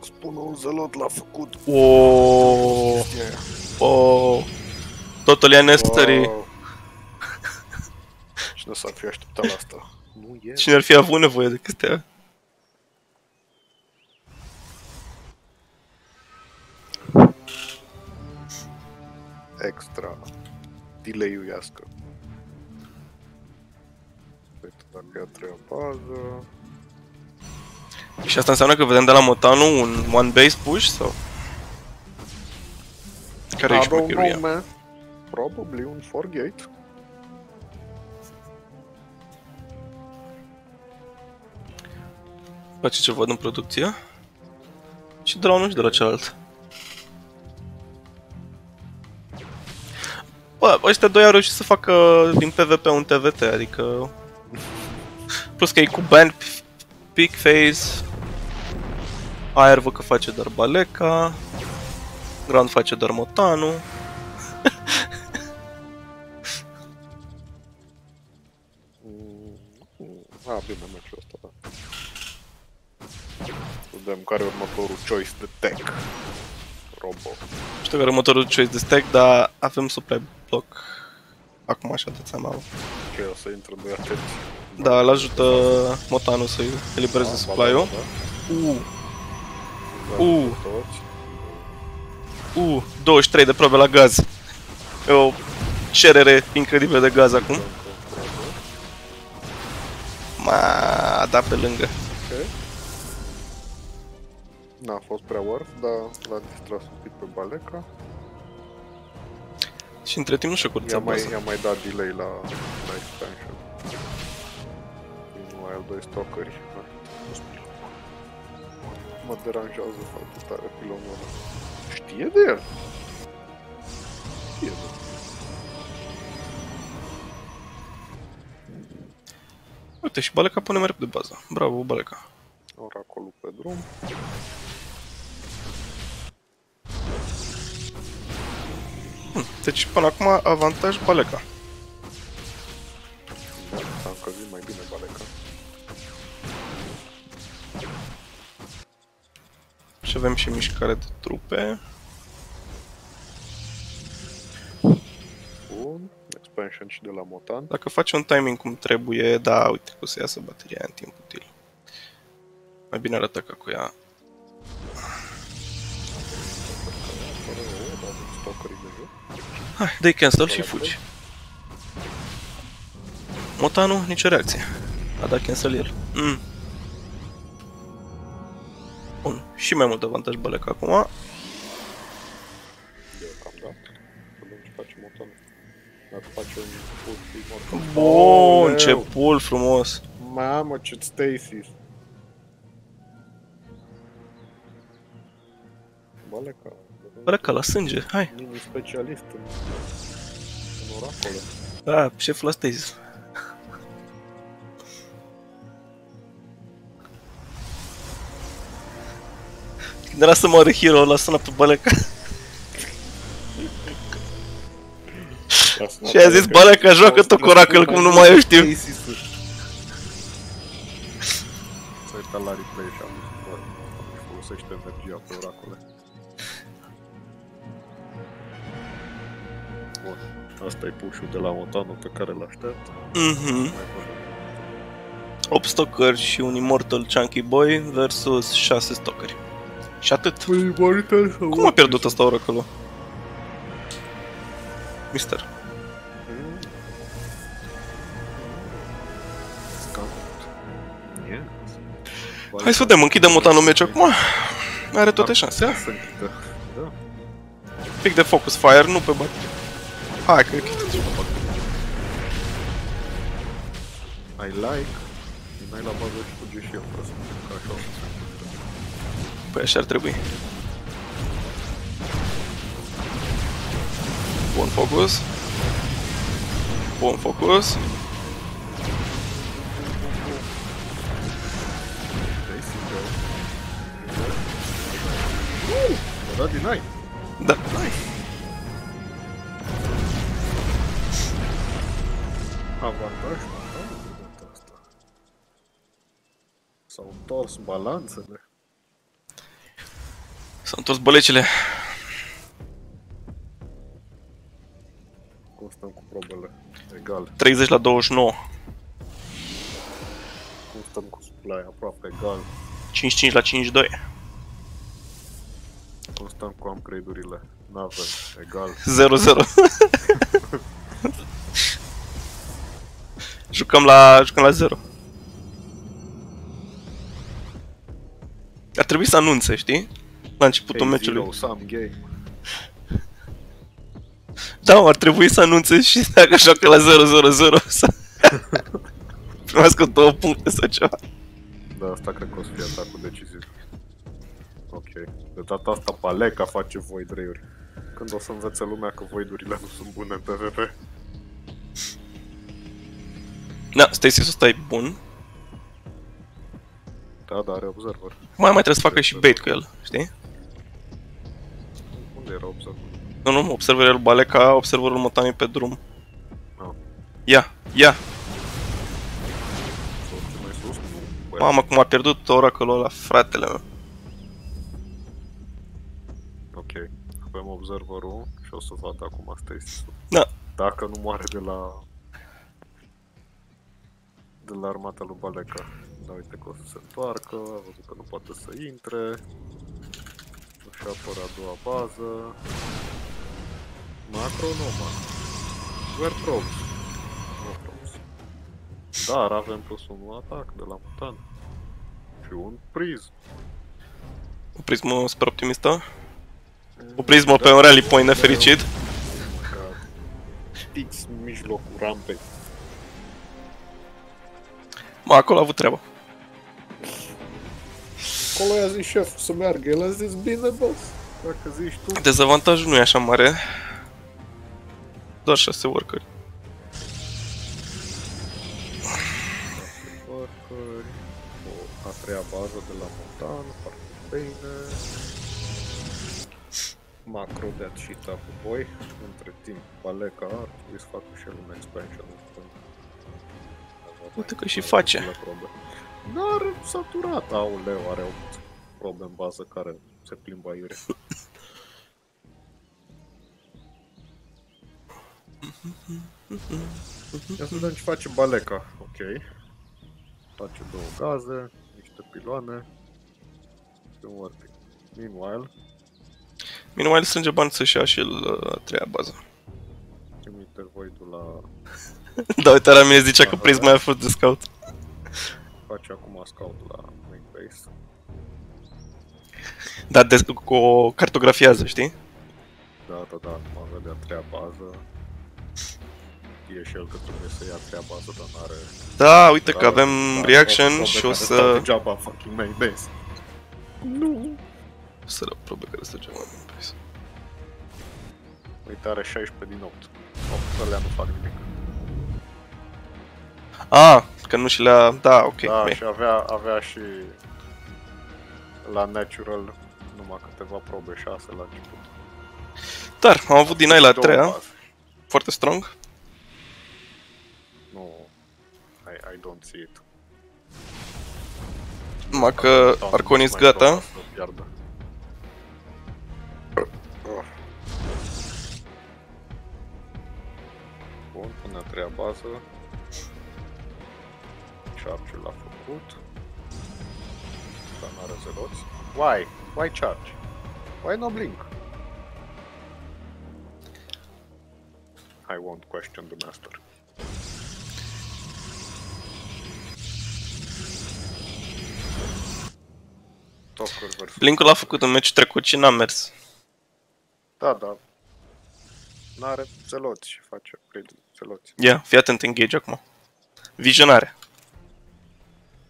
Spune un zelot l-a făcut. O, chestia aia. o, totul e necessary. Wow. Cine s-ar fi așteptat la asta? Nu e. Cine ar fi avut nevoie de chestia aia? extra delay-uiască. Uite, dacă e a treia bază... Și asta înseamnă că vedem de la Motano un one base push sau? Care e Și don't know, șmecheria? man. Probably un 4 gate. Face ce văd în producție. Și de la unul și de la celălalt. Bă, ăștia doi au reușit să facă din PvP un TVT, adică... Plus că e cu band, pick phase, Aer văd că face doar Baleca, Ground face doar Motanu. Mm, mm, A, bine, meciul ăsta, da. Vedem care e următorul choice de tech. Robo. Știu că următorul choice de stack, dar avem supply block. Acum așa de seama. Ce o să intră doi atenți. Da, îl ajută Motanu să elibereze Da, supply-ul. da, Uh, da. Uh. Toți. uh, 23 de probe la gaz. E o cerere incredibilă de gaz acum. Ma, a dat pe lângă. Ok. N-a fost prea worth, dar l-a distras un pic pe Baleca. Și între timp nu știu curța I-a mai, bază. i-a mai dat delay la, la expansion. Nu mai au doi stalkeri. Hai, pus pilonul. Mă deranjează foarte tare pilonul ăla. Știe de el. Știe de el. Uite, și Baleca pune mereu de bază. Bravo, Baleca. Oracolul pe drum. Deci, până acum, avantaj Baleca. Da, s-a încălzit mai bine Baleca. Și avem și mișcare de trupe. Bun. Expansion și de la Motan. Dacă faci un timing cum trebuie, da, uite că o să iasă bateria în timp util. Mai bine arată ca cu ea. Hai, dai cancel și fugi. Motanu, nicio reacție. A dat cancel el. Mm. Bun, și mai mult avantaj Baleca acum. Deocamdată. Vedem ce face motonul. Dacă face un pull fi moton. Bun, ce Aoleu! pull frumos. Mamă, ce Stacy! Baleca. Baleca la sânge, hai. Mini specialist în, în oracole. Da, șeful la Stasis. Când era să moară hero, l-a sunat pe Baleca și a zis Baleca joacă tot cu Oracle, cum nu mai eu știu. S-a uitat la replay și asta e push de la motanul pe care îl aștept. Mhm. Mai bun. 8 stocări și un Immortal Chunky Boy versus 6 stocări. Și atât. Cum a pierdut ăsta Oracle-ul? Mister. Hai să vedem, închidem Motanul meci acum. Are toate șanse. Să se închidă. Da. Pic de focus fire, nu pe bat. Hai că I like. N-ai la bază și fuge și eu, fără să ca așa. Păi așa ar trebui. Bun focus. Bun focus. Stacy, bro. Mă da din ai. Da. Avantaj, avantaj de data asta. S-au întors balanțele. S-au întors bălecile. Cum stăm cu probele? Egal. 30 la 29. Cum stăm cu supply? Aproape egal. 55 la 52. Cum stăm cu upgrade-urile? N-avem. Egal. 0-0. [laughs] jucăm la, jucăm la 0. Ar trebui să anunțe, știi? La începutul Hey, meciului. zero, some game. Da, mă, ar trebui să anunțe și dacă joacă la 0-0-0 să [laughs] primească două puncte sau ceva. Da, asta cred că o să fie atacul decisiv. Ok. De data asta Paleca face void ray-uri. Când o să învețe lumea că voidurile nu sunt bune în PvP? Da, Stacy ăsta e bun. Da, da, are observer. Mai mai trebuie să facă și bait cu el, știi? Unde era observer? Nu, nu, observerul Baleca, observerul Motami pe drum. Ah. Ia, ia! Sau ce mai sus? Nu. Băi, Mamă, cum a pierdut oracolul ăla, fratele meu. Ok. Avem observerul și o să vad acum Stacy. Da. Dacă nu moare de la... De la armata lui Baleca. Da, uite că o să se întoarcă, a văzut că nu poate să intre. Își apără a doua bază. Macro, nu macro. Where probes? Nu probes. Dar avem plus un atac de la mutan. Și un priz. O prismă super optimistă. O prismă pe un rally point nefericit. Oh my god. Fix în mijlocul rampei. Mă, acolo a avut treabă. Acolo i-a zis șeful să meargă, el a zis bine boss. Dacă zici tu, Dezavantajul nu e așa mare. Doar 6 workeri. workeri, o a treia bază de la Montan, foarte bine. Macro de și cu voi. Între timp, Baleca ar trebui să facă și el un expansion. Uite că și face. Dar saturat, auleu, are 8 probe în bază care se plimbă aiure. Ia să vedem ce face Baleca. Ok. Face două gaze, niște piloane și un warping. Meanwhile, Meanwhile strânge bani să-și ia și el uh, a treia bază. trimite voidul la... Da, uite, la mine zicea că prisma a fost de scout. Face acum scout la main base. Dar de, cu o cartografiază, știi? Da, da, da, acum vedea a treia bază. E și el că trebuie să ia a treia bază, dar n-are... Da, uite că Da, avem da, reaction probe și o care să... stau Degeaba în fucking main base. O să dau probe care să ceva mai pres. Uite, are 16 din 8. 8 alea nu fac nimic. Ah, că nu și le-a... Da, ok. da, bine. și avea, avea și la natural numai câteva probe, 6 la început. Dar, am avut din aia la Două treia, baze. foarte strong. Nu, I, I don't see it. Numai că Town Arconis nu mai gata. vreau să piardă. Bun, pune a treia bază. Charge l-a făcut. Dar n-are zeloți. Why? Why charge? Why no blink? I won't question the master. Talker versus... Blink-ul l-a făcut în meciul trecut și n-a mers. Da, da. N-are zeloți și face upgrade zeloți. Ia, fii atent, engage acum. Vizionare.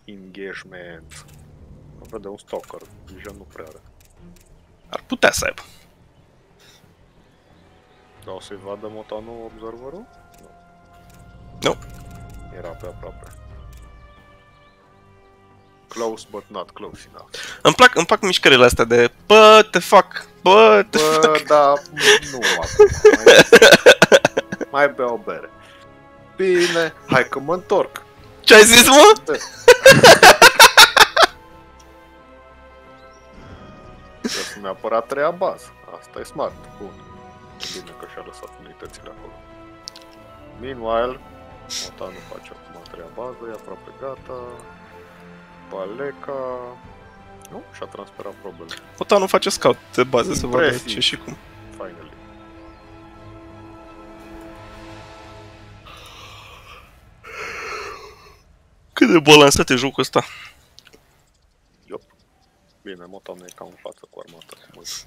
Engagement. Nu vede un stalker. Vision nu prea are. Ar putea să aibă. Dar o să-i vadă motanul observerul? Nu. Era pe aproape. Close but not close enough. Îmi plac, îmi plac mișcările astea de Bă, te fac, bă, te Bă, fac. da, nu acum. [laughs] Mai, mai bea o bere. Bine, hai că mă întorc. Ce ai zis, mă? Trebuie să neapărat a treia bază. Asta e smart. Bun. Bine că și-a lăsat unitățile acolo. Meanwhile, Motanul face acum a treia bază, e aproape gata. Paleca... Nu, și-a transferat probele. Ota nu face scout de bază să vadă Impresiv. ce și cum. Cât de balansat e jocul ăsta. Yep. Bine, Motanul e ca în față cu armata. Mult.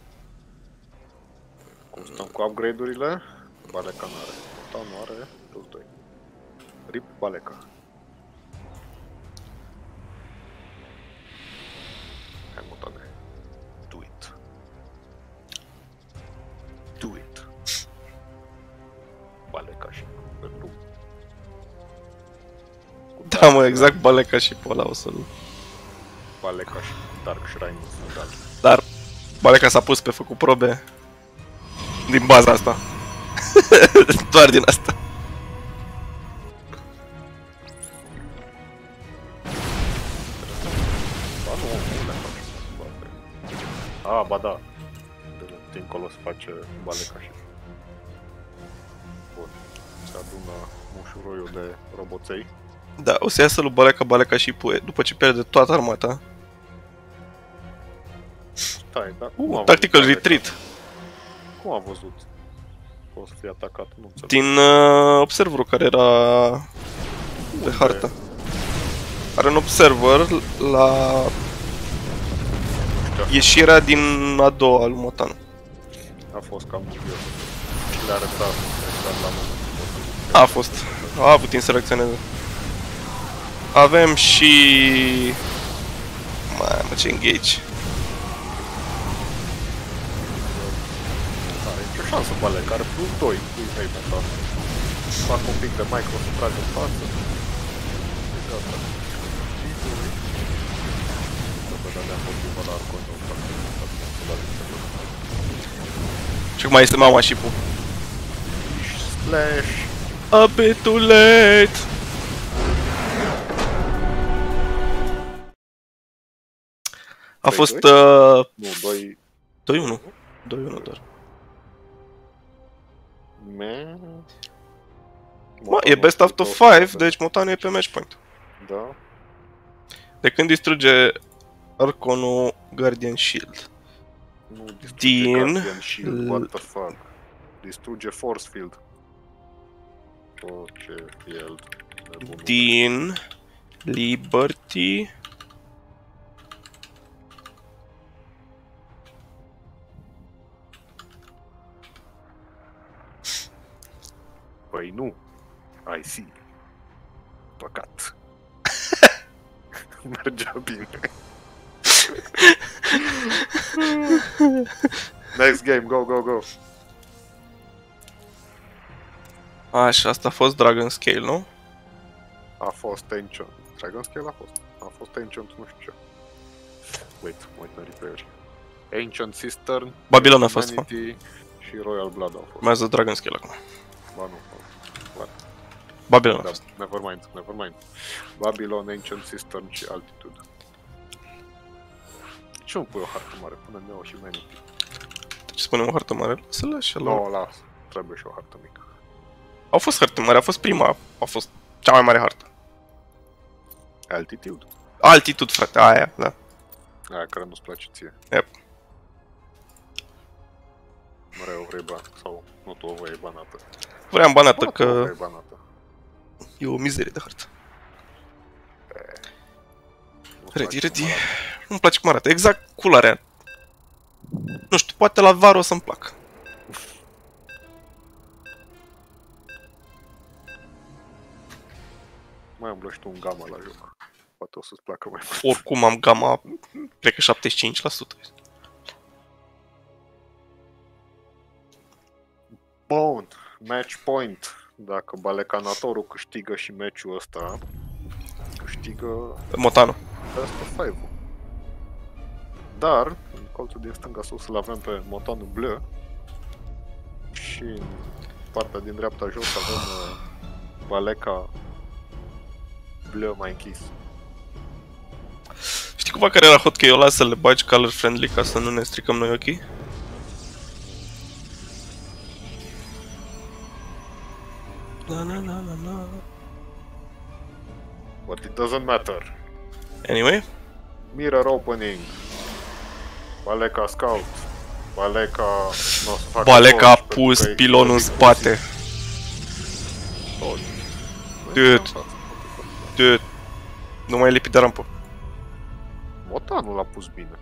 Cum stăm cu upgrade-urile? Baleca nu are. Motanul are plus 2. Rip Baleca. Hai, Motane. Do it. Do it. Baleca și Da, Dark mă, Shrine- exact baleca și pe ăla o să-l... Baleca și Dark Shrine în fundal. Dar baleca s-a pus pe făcut probe din baza asta. [laughs] Doar din asta. Ba nu, nu le face foarte. A, ba da. De dincolo se face baleca și... Bun. Se adună mușuroiul de roboței. Da, o să iasă lui baleca, baleca și pue, după ce pierde toată armata. Stai, da. cum a Uh, văzut tactical Baleca? retreat. Cum a văzut? O să fie atacat, nu înțeleg. Din uh, observerul care era pe hartă. Are un observer la Știu, ieșirea din a doua lui Motan. a fost cam dubios. Și le-a arătat exact la momentul A fost. A avut timp să reacționeze. Avem și... Mamă, ce engage. Are nicio șansă Baleca, are plus 2 cu ei mental. Fac un pic de micro să trag în față. E gata. Să văd alea împotriva la Arcon, nu fac Și cum mai este mama și pu. Slash. A bit too late. A Trei, fost doi? uh, Nu, 2... 2-1. 2-1 doar. Me... Mă, e best of 5, deci Motanu e pe match point. Da. De când distruge Arconul Guardian Shield. Nu distruge Din- Guardian Shield, what the fuck. Distruge Force Field. Oh, ce field. nebunul. Din Liberty Păi nu. I see. Păcat. [laughs] Mergea bine. [laughs] Next game, go, go, go. Așa, asta a fost Dragon Scale, nu? A fost Ancient. Dragon Scale a fost. A fost Ancient, nu știu ce. Wait, mă uit în replay Ancient Cistern, Babylon a fost, mă. Humanity și Royal Blood au fost. Urmează Dragon Scale acum. Ba nu. Babylon a Da, fost. never mind, never mind. Babylon, Ancient Cistern și Altitude. De ce nu pui o hartă mare? Pune-mi eu și Humanity. Ce spunem o hartă mare? Să lași Nu, lor. no, las. Trebuie și o hartă mică. Au fost harte mari, a fost prima, a fost cea mai mare hartă. Altitude. Altitud, frate, aia, da. Aia care nu-ți place ție. Yep. Mereu vrei bani. Sau nu tu o vrei banată. Vreau banată Ba, tu o că vrei banată. E o mizerie de hartă. Nu-ți Ready, place ready. cum arată. Nu-mi place cum arată, exact culoarea. Nu știu, poate la var o să-mi placă. Mai umblă și tu un gamma la joc. Poate o să-ți placă mai mult. Oricum am gama, cred că 75%. Bun, match point. Dacă Balecanatorul câștigă și meciul ăsta, câștigă Motano. best of 5 Dar, în colțul din stânga sus îl avem pe motonul bleu și în partea din dreapta jos avem uh, Baleca bleu mai închis. Știi cumva care era hotkey-ul ăla să le bagi color friendly ca să nu ne stricăm noi ochii? La la la la la. But it doesn't matter. Anyway, Mirror opening. Baleca scout. Baleca... Nu o să facă Baleca a torch, pentru pus că e pilonul în explosiv. spate. Tot. Dude. Dude, nu mai e lipit de rampă. Motanul l-a pus bine.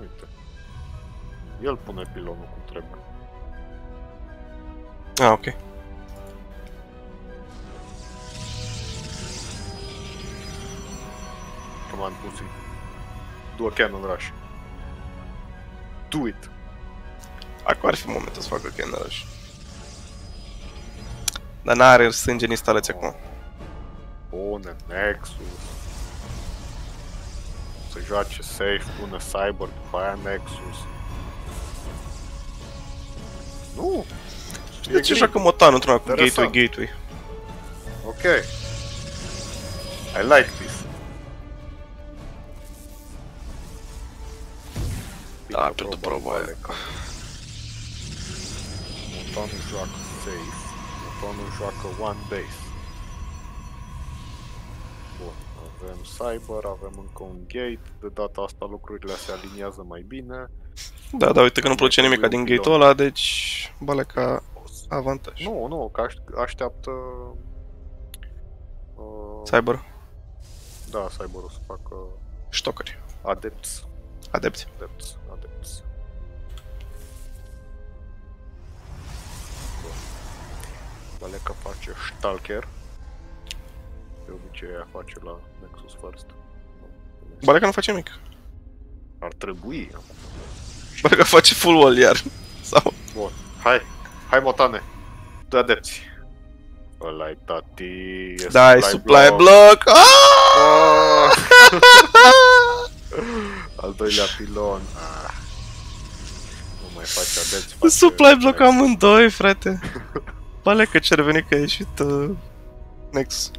Uite. El pune pilonul cum trebuie. Ah, ok. Come on, pussy. Do a cannon rush. Do it. Acum ar fi momentul să facă Cannon Rush. Dar n-are sânge în instalație acum. Pune Nexus. Să joace safe, pune Cyber, după aia Nexus. Nu! De ce joacă Motano într-una cu Interesant. gateway, gateway? Ok. I like this. Da, pierdut proba aia. Motonul joacă safe. Motonul joacă one base. Bun, avem cyber, avem încă un gate. De data asta lucrurile se aliniază mai bine. Da, da, uite că nu produce nimic din gate-ul ăla, deci Baleca avantaj. Nu, nu, că aș- așteaptă... Uh, Cyber, da, cyberul să facă ștocări, adepts. adepți. Adepts, Baleca face Stalker. De obicei aia face la Nexus First. Baleca nu face nimic. Ar trebui acum. Baleca face full wall iar. Sau... Bun, hai, hai motane. Tu adepți. Ăla-i tati. e Da, e supply block. Ah! Ah! [laughs] Al doilea pilon. Ah. Nu mai face adepți. face Supply block Nexus. amândoi, frate. [laughs] Baleca ce reveni că a ieșit uh, Nex.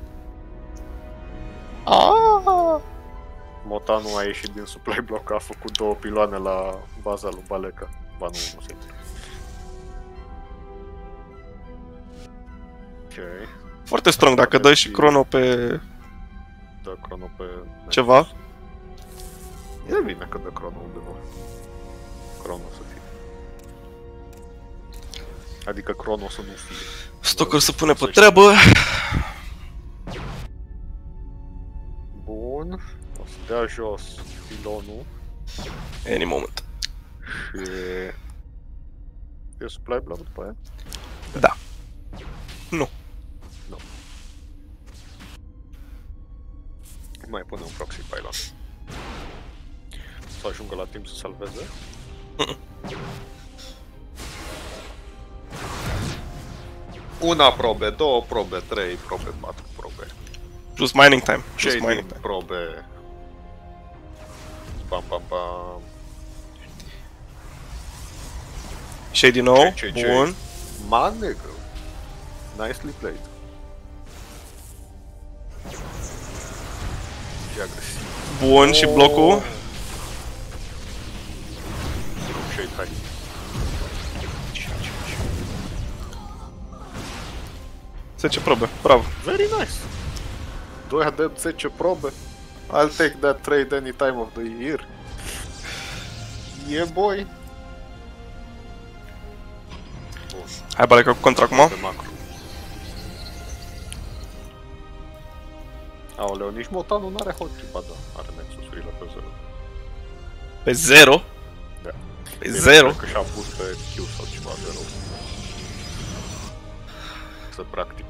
Ah! Motanul a ieșit din supply block, a făcut două piloane la baza lui Baleca. Ba nu, nu singur. Ok, Foarte strong, dacă dai și crono pe dă crono pe... Nexus. ceva. E bine că dă crono undeva. Crono să fie. Adică Crono să nu fie. Stoker se pune pe treabă. Bun. O să dea jos pilonul. Any moment. Și... E supply block după aia? Da. Nu. Nu. Mai pune un proxy pylon. Să ajungă la timp să salveze. Mm. Una probe, două probe, trei probe, patru probe. Plus mining time. Plus Cei mining din time. probe. Pam, pam, pam. Și din nou. Ce, ce, ce? Bun. Man, nigga. Nicely played. E agresiv. Bun. Și blocul. Shade, hai. Se ce probe. Bravo. Very nice. Doi de 10 probe. I'll take that trade any time of the year. Yeah, boy. Bun, Hai baleca cu contra acum. pe macro. Aoleu, nici Motanul n-are hot ba da, are nexusurile pe zero. Pe 0. Da. Pe Bine, 0. Cred că și-a pus pe Q sau ceva de rău. Să practică.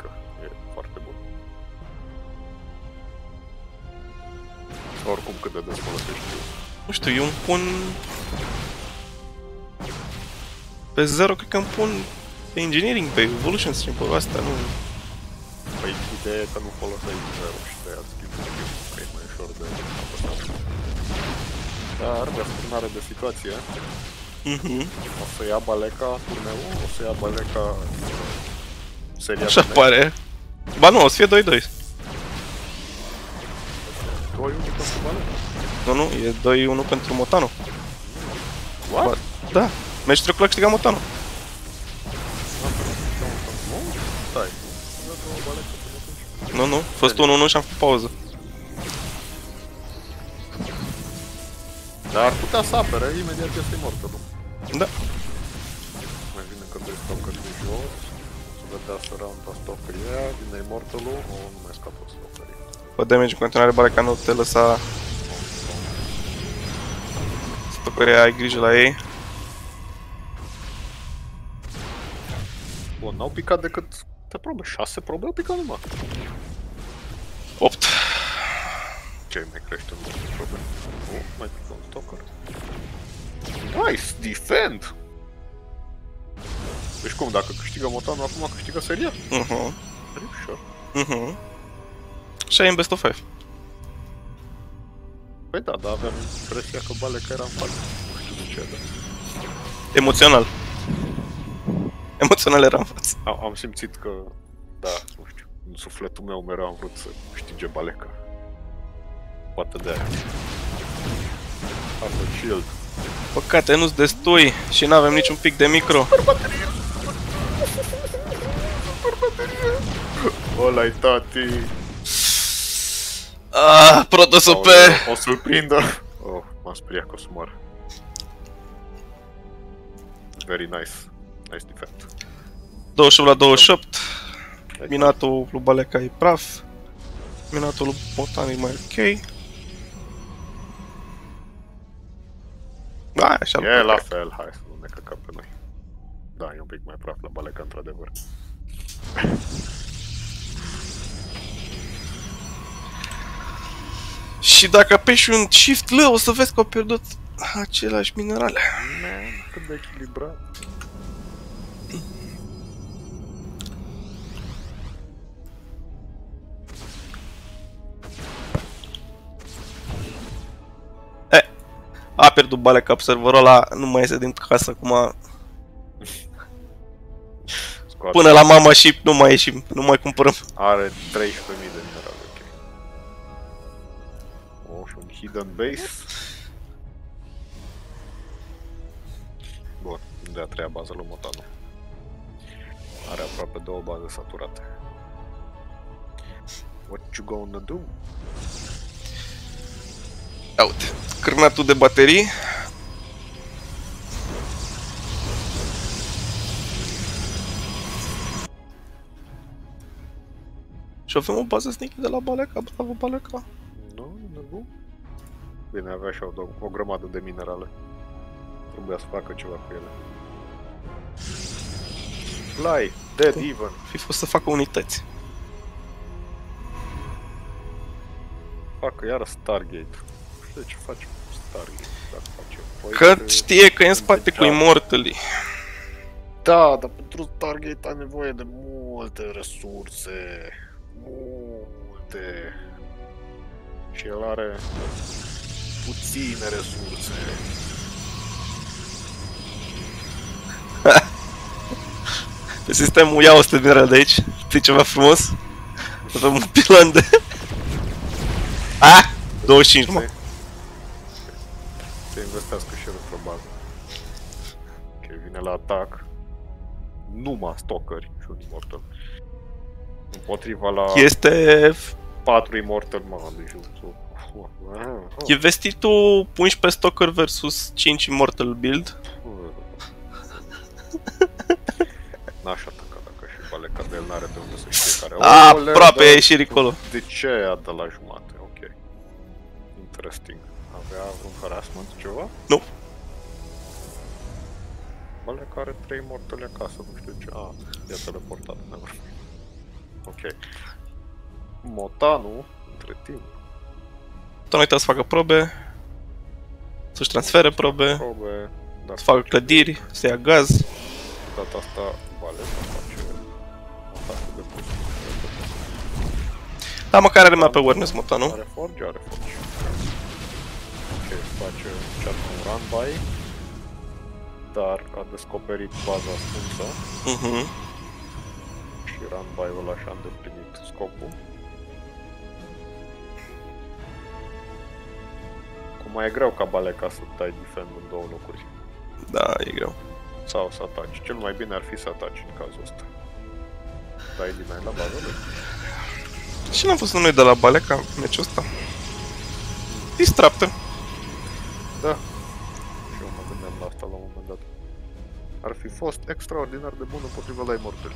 Oricum cât de des folosești Q. Nu știu, eu îmi pun... Pe 0 cred că îmi pun pe engineering, pe evolution stream, pe astea, nu... Păi ideea e că nu folosești zero și de aia schimbi Q, că e mai ușor de apăsat. Dar, răsturnare de situație, Mhm. o să ia baleca turneul, o să ia baleca seria Așa de meci. pare. Ba nu, o să fie 2-2. Doi unii pentru baleca. Nu, nu, e 2-1 pentru Motano. What? Da, meci trecut l-a câștigat Motano. Nu? Stai. Nu două baleca până atunci. Nu, nu, a fost 1-1 și am făcut pauză. Dar ar putea să apere, imediat este mortă, nu? Da. Mai vine că doi stalkeri de jos, să vedea să round stalkerii aia, vine immortalul, o, nu mai scapă stalkerii. Pe damage în continuare, Baleca nu te lăsa... Stocărea, ai grijă la ei. Bun, n-au picat decât te probe, șase probe au picat numai. 8. Ce mai crește în multe probe? Nu, mai pică un stalker. Nice, defend! Deci cum, dacă câștigă Motanu, acum câștigă seria? Mhm. Are ușor. Mhm. Și ai în best of 5. Păi da, dar aveam impresia că Baleca era în față. Nu știu de ce, dar... Emoțional. Emoțional era în față. Am, am simțit că, da, nu știu, în sufletul meu mereu am vrut să câștige Baleca. Poate de aia. Armor Shield. Păcate, nu-ți destui și n-avem niciun pic de micro. Ăla-i tati! Ah, protosope! Aoleu, O să-l prindă! Oh, m-am speriat că o să moară. Very nice. Nice defect. 28 la 28. Minatul lui Baleca e praf. Minatul lui Botan e mai ok. Da, așa E lui la Baleca. fel, hai să nu ne căcăm pe noi. Da, e un pic mai praf la Baleca, într-adevăr. Și dacă apeși un shift L, o să vezi că au pierdut aceleași minerale. Man, cât de echilibrat. A pierdut Baleca serverul ăla, nu mai iese din casă acum. Scoate. Până la mama și nu mai ieșim, nu mai cumpărăm. Are 13.000 hidden base. Bun, de a treia bază lui Motanu. Are aproape două baze saturate. What you gonna do? Ia uite, cârnatul de baterii. Și avem o bază sneaky de la Baleca, bravo Baleca. Nu, nu. Bine, avea și o, o grămadă de minerale. Trebuia să facă ceva cu ele. Fly, dead even. Fi fost să facă unități. facă iară Stargate. Nu știu de ce face Stargate dacă face Că Void, știe că e în spate cu degeaba. Immortally. Da, dar pentru Stargate ai nevoie de multe resurse. Multe. Și el are puține resurse. [laughs] Pe sistemul ia 100 de de aici. Știi ceva frumos? Avem un pilon de... Ah! 25 numai. Se investească și el într-o bază. Ok, vine la atac. Numai stalkeri și un immortal. Împotriva la Este... 4 immortal, mă, deci E vestitul 11 Stalker versus 5 Immortal build. [laughs] N-aș ataca dacă și Baleca de el n-are de unde să știe care. A, Oleu, aproape da, a ieșit acolo. De ce a de la jumate? Ok. Interesting. Avea vreun harassment, ceva? Nu. Baleca are 3 mortali acasă, nu știu ce. A, i-a teleportat, never mind. Ok. Motanu, între timp, Tot nu uita să facă probe. Să-și transfere probe. probe, dar Să facă clădiri, să ia gaz. data asta Baleca face atacul de pus. Da, măcar are map awareness, mota, nu? Are forge? Are forge. Ok, face chat un run by. Dar a descoperit baza ascunsă Mhm. și run by-ul așa a îndeplinit scopul. Mai e greu ca Baleca să dai defend în două locuri. Da, e greu. Sau să ataci. Cel mai bine ar fi să ataci în cazul ăsta. Dai din la bază lui. Și n-am văzut noi de la Baleca meciul ăsta. Distraptă. Da. Și eu mă gândeam la asta la un moment dat. Ar fi fost extraordinar de bun împotriva la Immortal.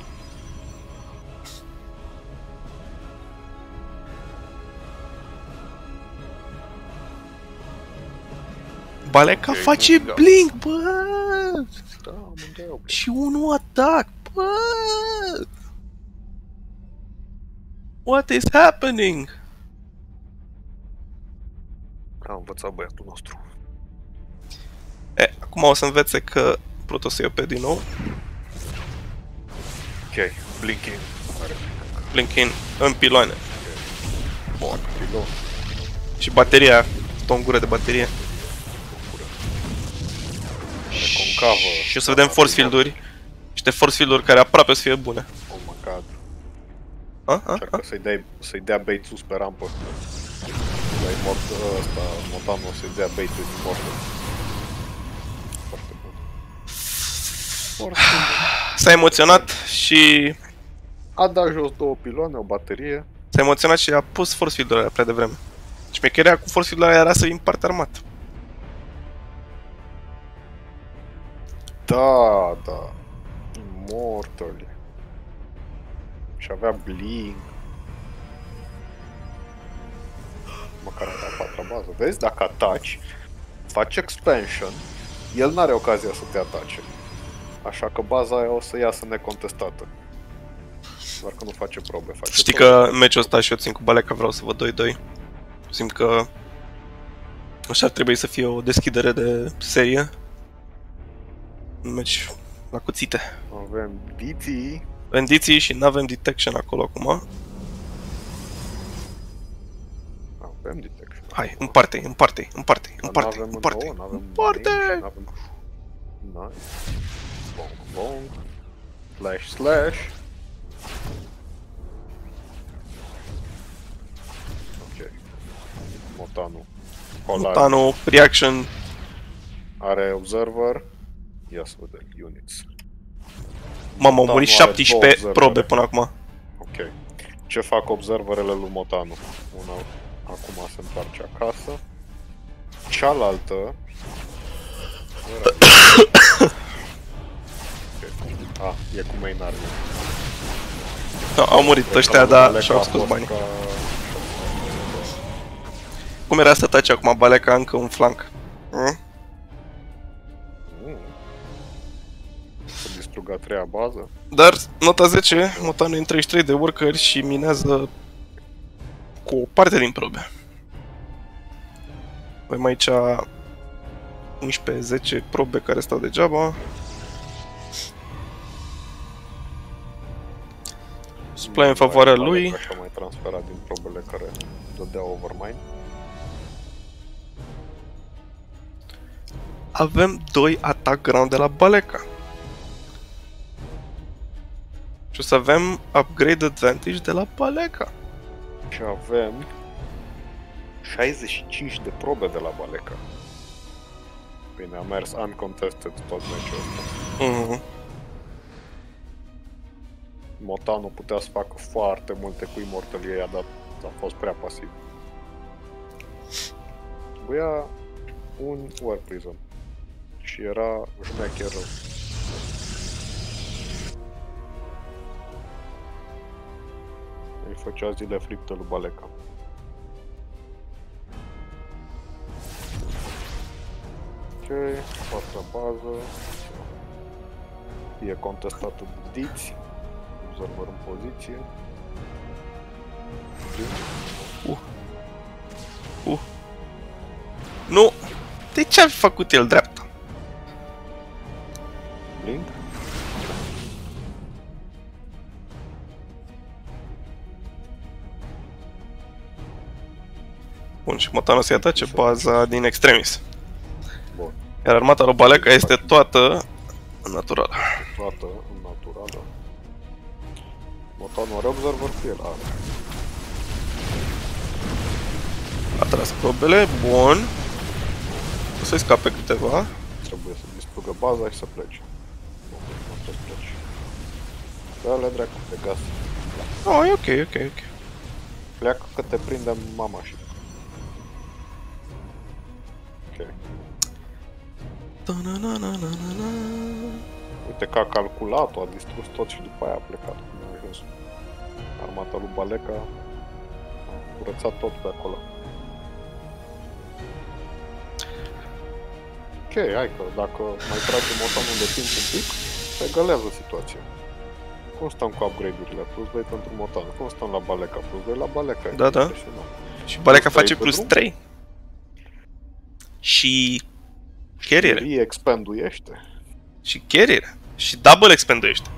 Baleca Ok, face da. blink, bă! Da, amândoi au Și unul atac, bă! What is happening? A învățat băiatul nostru. E, acum o să învețe că Protoss e OP din nou. Ok, blinking. Are Blinking în piloane. Bun. Pilon. Și bateria, tot în gură de baterie. Are concavă. Și o să vedem force field-uri. Niște force field-uri care aproape o să fie bune. Oh my god. A, a, a. Încearcă să-i, dai, să-i dea bait sus pe rampă. Dai mort ăsta, Motano, să-i dea bait în mortă. Foarte bun. Foarte bun. S-a emoționat și... A dat jos două piloane, o baterie. S-a emoționat și a pus force field-urile alea prea devreme. Șmecherea cu force field-urile alea era să vin partea armat. Da, da. Immortali. Și avea Blink. Măcar avea a patra bază. Vezi, dacă ataci, faci expansion, el n-are ocazia să te atace. Așa că baza aia o să iasă necontestată. Doar că nu face probe, face Știi probe. că în meciul ăsta și eu țin cu Baleca, vreau să văd 2-2. Simt că așa ar trebui să fie o deschidere de serie. Un meci la cuțite. Avem DT, Vendiții și nu avem detection acolo acum. avem detection. Hai, împarte împarte împarte Dar împarte n-avem împarte în două, n-avem împarte range, n-avem... Nice. Bong, bong. Slash, slash. Ok. Motanu. Holari Mutano, reaction, Are observer. Ia să vedem. Units. mamă, au Mutano murit are 17 două observere. probe până acum. Ok. Ce fac observerele lui Motanu? Una acum se întoarce acasă. Cealaltă... Ok. [coughs] Ah, e cu main army. Da, au murit ăștia, dar și-au scos banii. Ca... Cum era să taci acum Baleca încă un flanc? Mm? Mm. Să distrugă a treia bază. Dar, nota 10, Mutano în 33 de workeri și minează cu o parte din probe. Avem aici 11-10 probe care stau degeaba. Supply în favoarea lui. Așa mai transferat din probele care dădeau overmine. Avem 2 atac ground de la Baleca. O să avem upgrade advantage de la Baleca. Și avem 65 de probe de la Baleca. Bine, a mers uncontested tot meciul ăsta. Mhm. Motano putea să facă foarte multe cu Immortal ei, dar a fost prea pasiv. Trebuia un War Prison. Și era șmecher rău. Făcea zile friptă lui Baleca. Ok, partea bază. E contestată de diți. Observer în poziție. Nu! De ce a făcut el dreapta? Blink. Bun, și Motano să-i atace baza din extremis. Bun. Iar armata lui Baleca este toată naturală. Toată în naturală. Motanul are observer pe el? Are. A tras probele, bun. O să-i scape câteva. Trebuie să distrugă baza și să plece. Nu, nu trebuie să plece. Dă-le dracu de gaz. Oh, e ok, ok, ok. Pleacă că te prinde mama și... Uite că a calculat a distrus tot și după aia a plecat. Cum a ajuns. Armata lui Baleca a curățat tot pe acolo. Ok, hai că dacă mai trage motanul de timp un pic, se egalează situația. Cum stăm cu upgrade-urile? Plus 2 pentru motan. Cum stăm la Baleca? Plus 2 la Baleca. e Da, da. impresionant. Și Baleca Plus trei face pe plus drum? 3. Și carrier. Îi expanduiește. Și carrier. Și double expanduiește.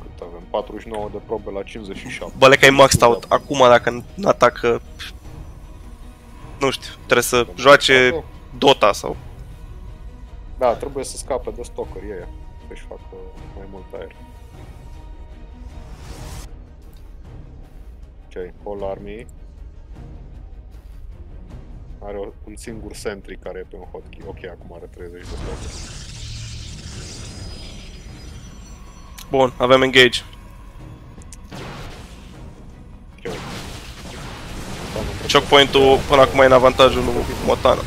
Cât avem? 49 de probe la 57. Baleca e maxed out. Acum dacă nu atacă... Nu știu, trebuie să joace Dota sau... Da, trebuie să scape de stalker ei să-și facă mai mult aer. Ok, Whole Army are o- un singur sentry care e pe un hotkey. Ok, acum are 30 de stalker. Bun, avem engage. Ok. Motanul trebuie Choke să- point-ul până acum e în avantajul lui Motano. Ok,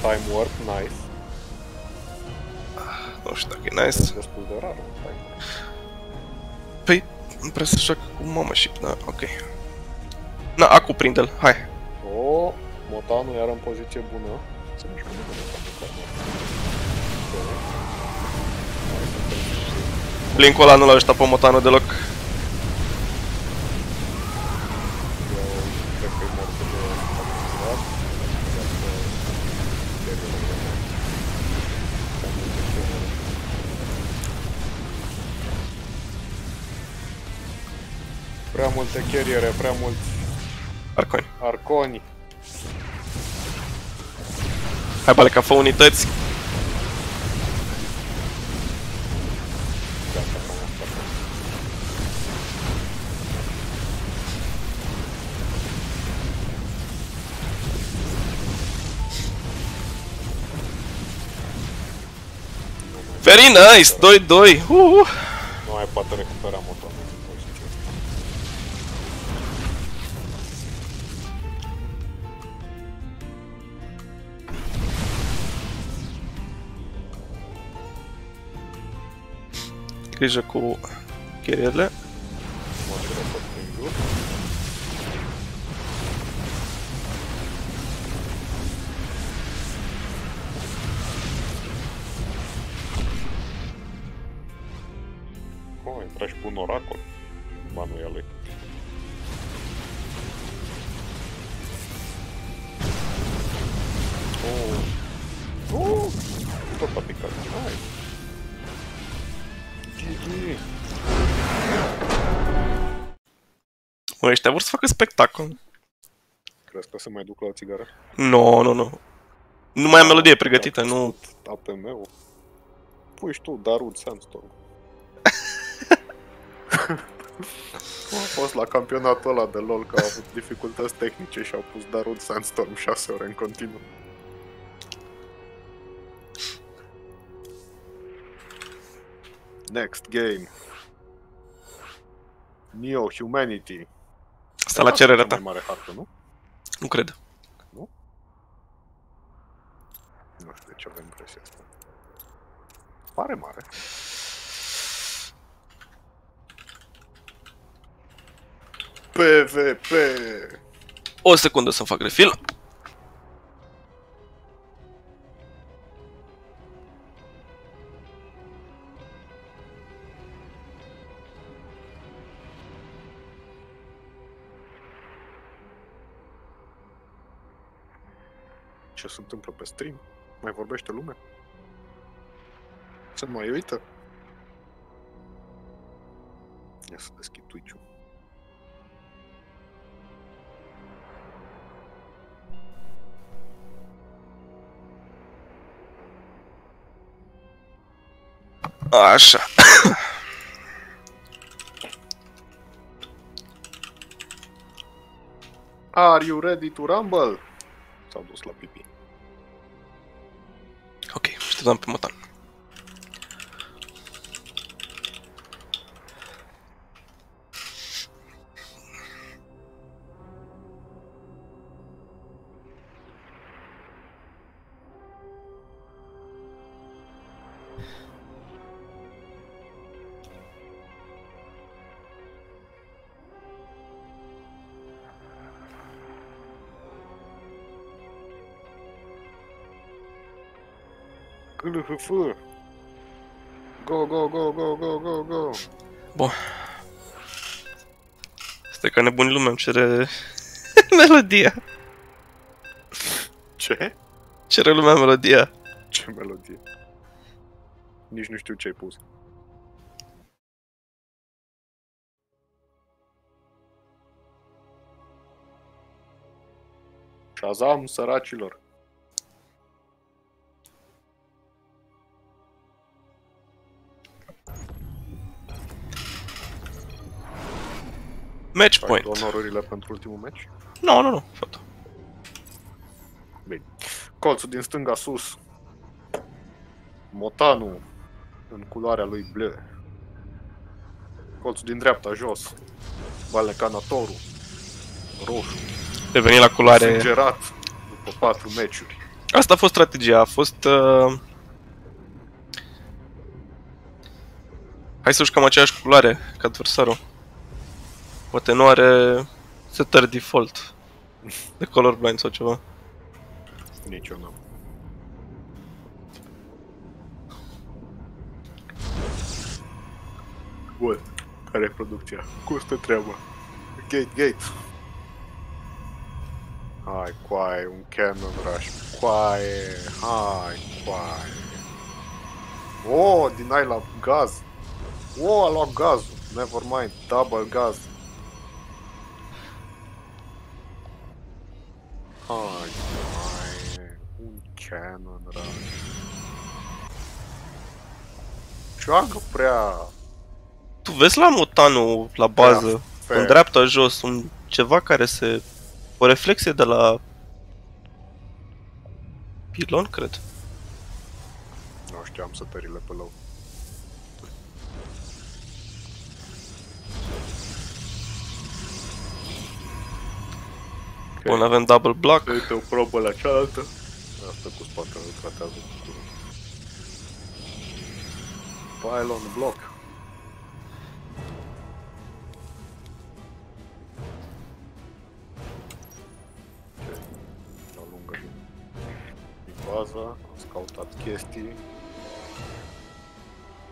time warp, nice. Nu știu dacă e E nice. destul de rar un time warp. Păi, nu prea să joacă cu mama și... Da, ok. Na, acu prinde-l, hai. O, Motanul iar în poziție bună. Se mișcă de bună ca măcar. Ok. Hai să vedem. Blink-ul ăla nu l-a ajutat pe Motano deloc. Eu cred că e mort de capturat. Prea multe carriere, prea mulți Arconi. arconi. Hai, Baleca, fă unități. Gata, cam asta. Very nice, 2-2. Uh, Nu mai poate recupera motorul Grijă cu carrierele. Mă trebuie tot prin ăștia vor să facă spectacol. Crezi că se mai duc la o țigară? Nu, nu, nu. Nu mai am melodie pregătită, nu... APM-ul. Pui și tu Darud Sandstorm. [laughs] Am fost la campionatul ăla de LoL că au avut dificultăți tehnice și au pus Darud Sandstorm 6 ore în continuu. Next game. Neo Humanity. Asta la cererea Cea ta. mai mare hartă, nu? Nu cred. Nu știu de ce avem impresia asta. Pare mare. PvP! O secundă să fac refill. Vorbește lumea? Se mai uită? Ia să deschid Twitch-ul. Așa. Are you ready to rumble? S-au dus la pipi. Ok, așteptam pe motan. KLHF! Go, go, go, go, go, go, go! Bun. Stai ca nebuni lumea îmi cere [laughs] melodia. Ce? Cere lumea melodia. Ce melodie. Nici nu știu ce ai pus. Shazam săracilor. Match Ai point. onorurile pentru ultimul meci? Nu, nu, nu. Foto. Bine. Colțul din stânga sus. Motanul în culoarea lui bleu. Colțul din dreapta jos. Valecanatorul. Roșu. Reveni la culoare. Sângerat după patru meciuri. Asta a fost strategia. A fost... Uh... Hai să jucăm aceeași culoare ca adversarul. Poate nu are setări default de colorblind sau ceva. Nici eu n-am. Bun. Care e producția? Cum stă treaba? Gate, gate. Hai, coaie, un cannon rush. Coaie, hai, coaie. Oh, din ai la gaz. Oh, a luat gazul. Never mind, double gaz. Hai, coaie, un cannon rush. Joacă prea Tu vezi la mutanul la bază, fair. în dreapta jos, un ceva care se... O reflexie de la... Pilon, cred. Nu știam sătările pe loc. Bun, avem double block. Uite o probă la cealaltă. Asta cu spatele îl tratează cu curul. Pylon block. Ce? La lungă din, din bază, am scautat chestii.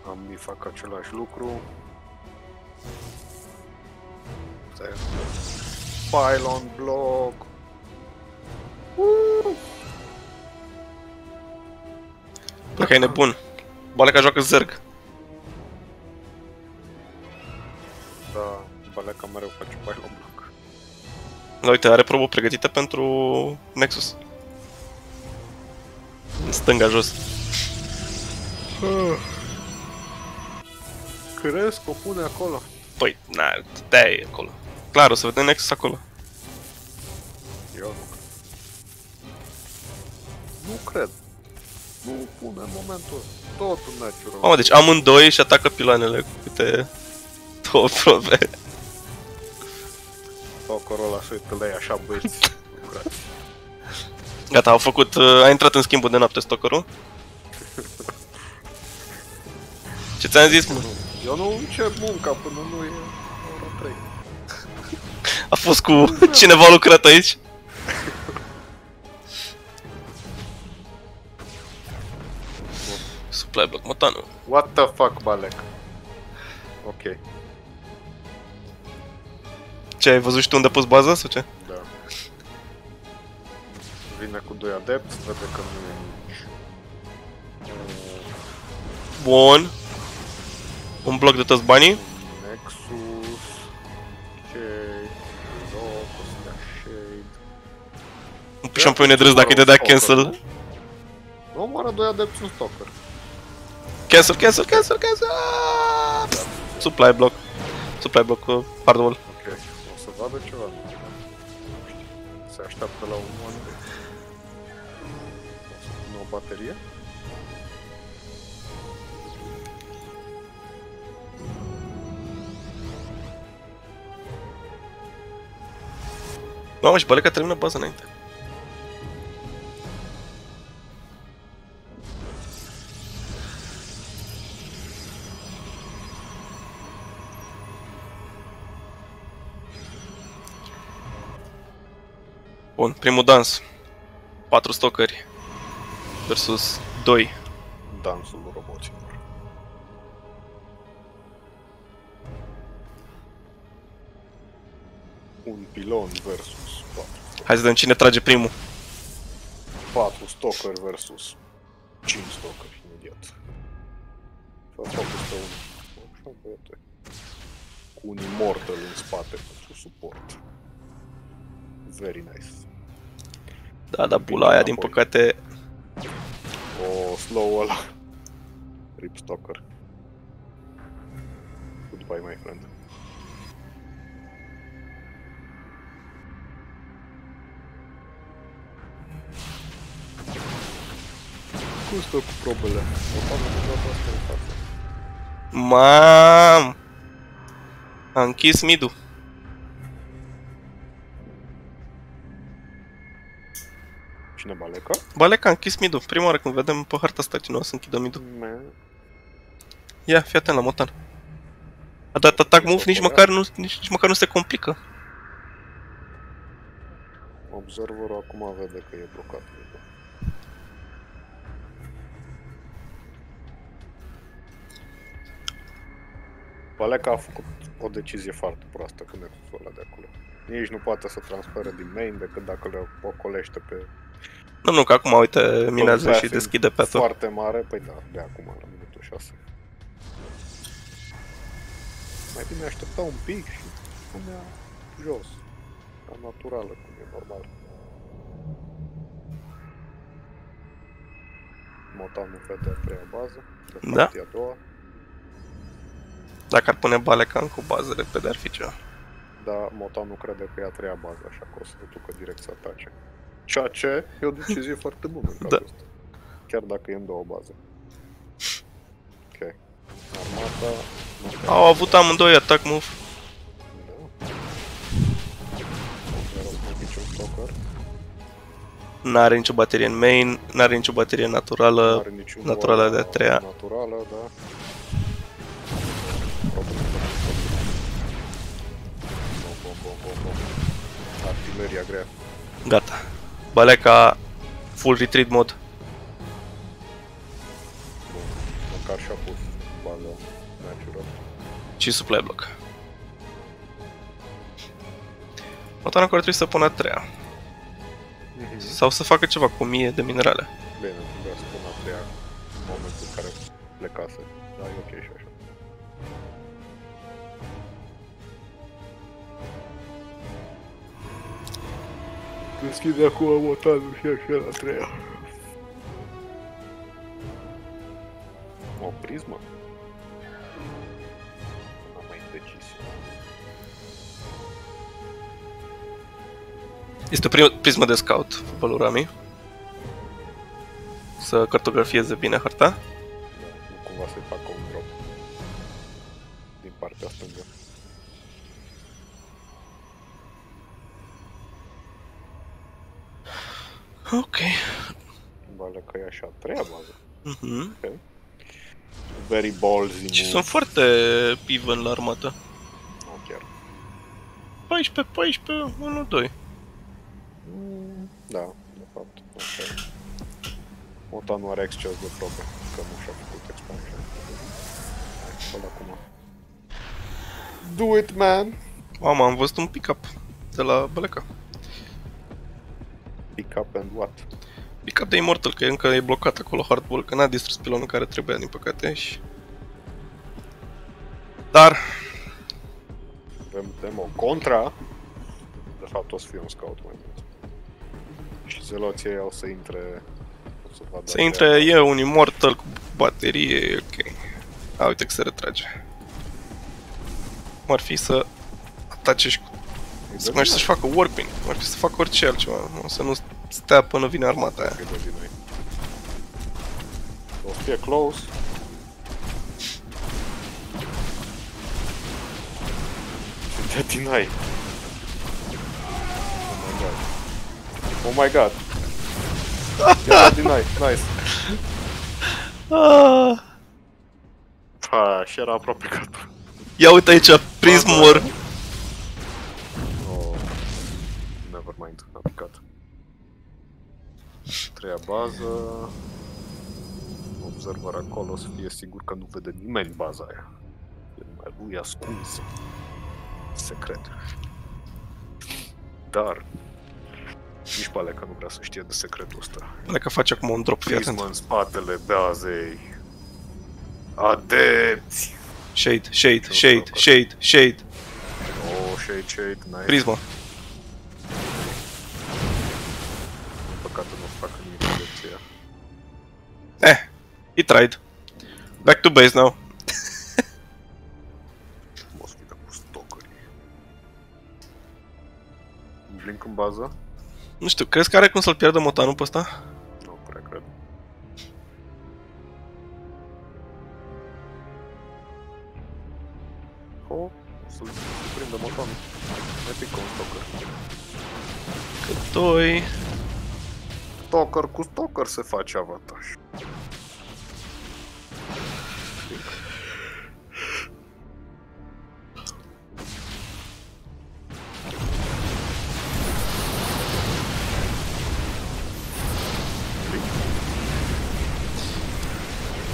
Am mi fac același lucru. Stai. Pylon block. Woo! Dacă e nebun. Baleca joacă zerg. Da, Baleca mereu face bai la bloc. Da, uite, are probă pregătită pentru Nexus. În stânga jos. Crezi că o pune acolo? Păi, na, de e acolo. Clar, o să vedem Nexus acolo. Eu nu cred. Nu cred. Nu pune în momentul ăsta. Totul natural. Mamă, deci amândoi și atacă piloanele cu câte două probe. Tocorul ăla se uită la ei așa băieți. Nu cred. Gata, au făcut, uh, a intrat în schimbul de noapte stockerul. [laughs] Ce ți-am zis, mă? Eu nu încep munca până nu e ora 3. A fost cu cineva lucrat aici? Supply block, motanu. What the fuck, Balec? Ok, Ce, ai văzut și tu unde a pus baza sau ce? da. Vine cu doi adepți, vede că nu e nici. Uh, Bun. Un bloc de toți banii. Nexus. Un pișon pe un nedrâs dacă îi dădea cancel. Nu omoară doi adepți un stalker. Cancel, cancel, cancel, cancel. Ah! Supply block. Supply block, uh, hardwall. Ok, o să vadă ceva. Se așteaptă la un one day. O să pună o baterie. Mamă, și Baleca termină baza înainte. Bun, primul dans. 4 stocări versus 2. Dansul roboților. Un pilon versus 4. Hai să vedem cine trage primul. 4 stalker versus 5 stalker imediat. Și asta peste unul. Așa, băiete. Cu un immortal în spate pentru suport. Very nice. Da, da, pula aia, din păcate, O slow ăla. Rip stalker. Goodbye, my friend. Cum stă cu probele? O fac deja asta în față. Mam! A închis midul. Cine baleca? Baleca a închis midul. Prima oară când vedem pe harta asta cine o să închidă midul. Me. Ia, fii atent la motan. A dat atac move, nici măcar nu, nici, nici măcar nu se complică. Observerul acum vede că e blocat. Baleca a făcut o decizie foarte proastă când e cu ăla de acolo. Nici nu poate să transfere din main decât dacă le ocolește pe Nu, nu, că acum, uite, minează Tot și fiind deschide pe tot. Foarte mare, păi da, de acum la minutul 6. Mai bine aștepta un pic și punea jos. Ca naturală, cum e normal. Motanul vede a treia bază, de fapt Da. e a doua, Dacă ar pune Baleca în cu bază repede ar fi ceva. dar Motanul crede că e a treia bază, așa că o să se ducă direct să atace. Ceea ce e o decizie foarte bună în Da. cazul ăsta. Chiar dacă e în două baze. Ok. Armata... nu Au avut amândoi atac move. Da. Zero mai niciun stalker. N-are nicio baterie în main, n-are nicio baterie naturală. Nu are niciun naturală wall de a treia. Naturală, da. Bom, bom, bom, bom, bom. Artileria grea. Gata. Baleca full retreat mod. Bun. Măcar și-a pus baza natural. Și supply block. Motanul care trebuie să pună a treia. Sau să facă ceva cu 1000 de minerale. Bine, trebuia să pun a treia mod case. Da, e ok Deschide acum motanul și așa la treia. O prismă? N-am mai decis. Este o prim- prismă de scout, Valurami. Să cartografieze bine harta. Da, nu cumva să-i facă un drop. Din partea stângă. Ok. Vale că e așa, a treia bază. Mhm. Very ballsy Și move. sunt foarte even la armată. Nu chiar. 14, 14, 1, 2. Mm, Da, de fapt. Okay. Mota nu are exces de probe, că nu și-a făcut expansion. Hai, fă acum. Do it, man! Mamă, am văzut un pick-up de la Baleca. Pick up and what? Pick-up de Immortal, că încă e blocat acolo hardball, că n-a distrus pilonul care trebuia, din păcate, și... Dar, Avem demo contra. De fapt o să fie un scout mai mult. Și zeloții ei o să intre... O să vadă să intre, e un Immortal cu baterie, e ok. A, uite că se retrage. Cum ar fi să atace și cu... Să mai să-și facă warping, cum ar fi să facă orice altceva, nu? să nu stea până vine armata aia. Câte din noi. O să fie close. Și te dinai. Oh my god. Oh my god. Ia te dinai. Nice. Ah. Pa, și era aproape gata. Ia uite aici, Prismor. Treia bază. Observer acolo să fie sigur că nu vede nimeni baza aia. E numai lui ascuns. Secret. Dar nici pale că nu vrea să știe de secretul ăsta. Dacă face acum un drop, fii atent. Prismă în spatele bazei. Adepți! Shade, shade, shade, shade, shade. Oh, shade, shade, nice. Prisma. Eh, he tried. Back to base now. Mă sfidă cu stocării. Blink în bază? Nu știu, crezi că are cum să-l pierdă motanul pe ăsta? Nu prea cred. Oh, o să-l prindă motonul. Mai pică un stalker. Că doi... Stalker cu stalker se face avantaj.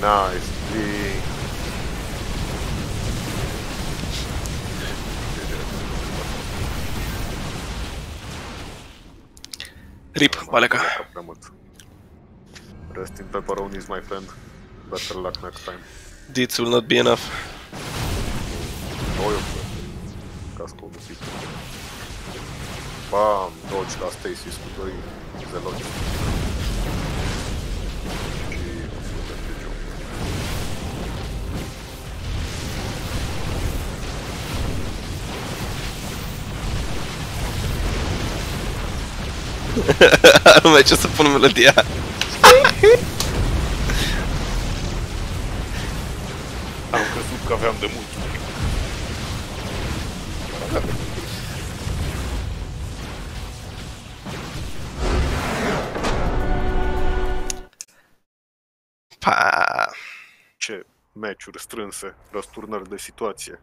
Nice, Lee. Rip, Baleca. Prea. Rest in pepperonis, my friend. Better luck next time. Deeds will not be enough. Noi o Cască un pic. Bam, dodge la Stasis cu doi zeloci. Și o să vedem ce joc. nu mai ce să pun melodia. Că aveam de mult. Pa. Ce meciuri strânse, răsturnări de situație.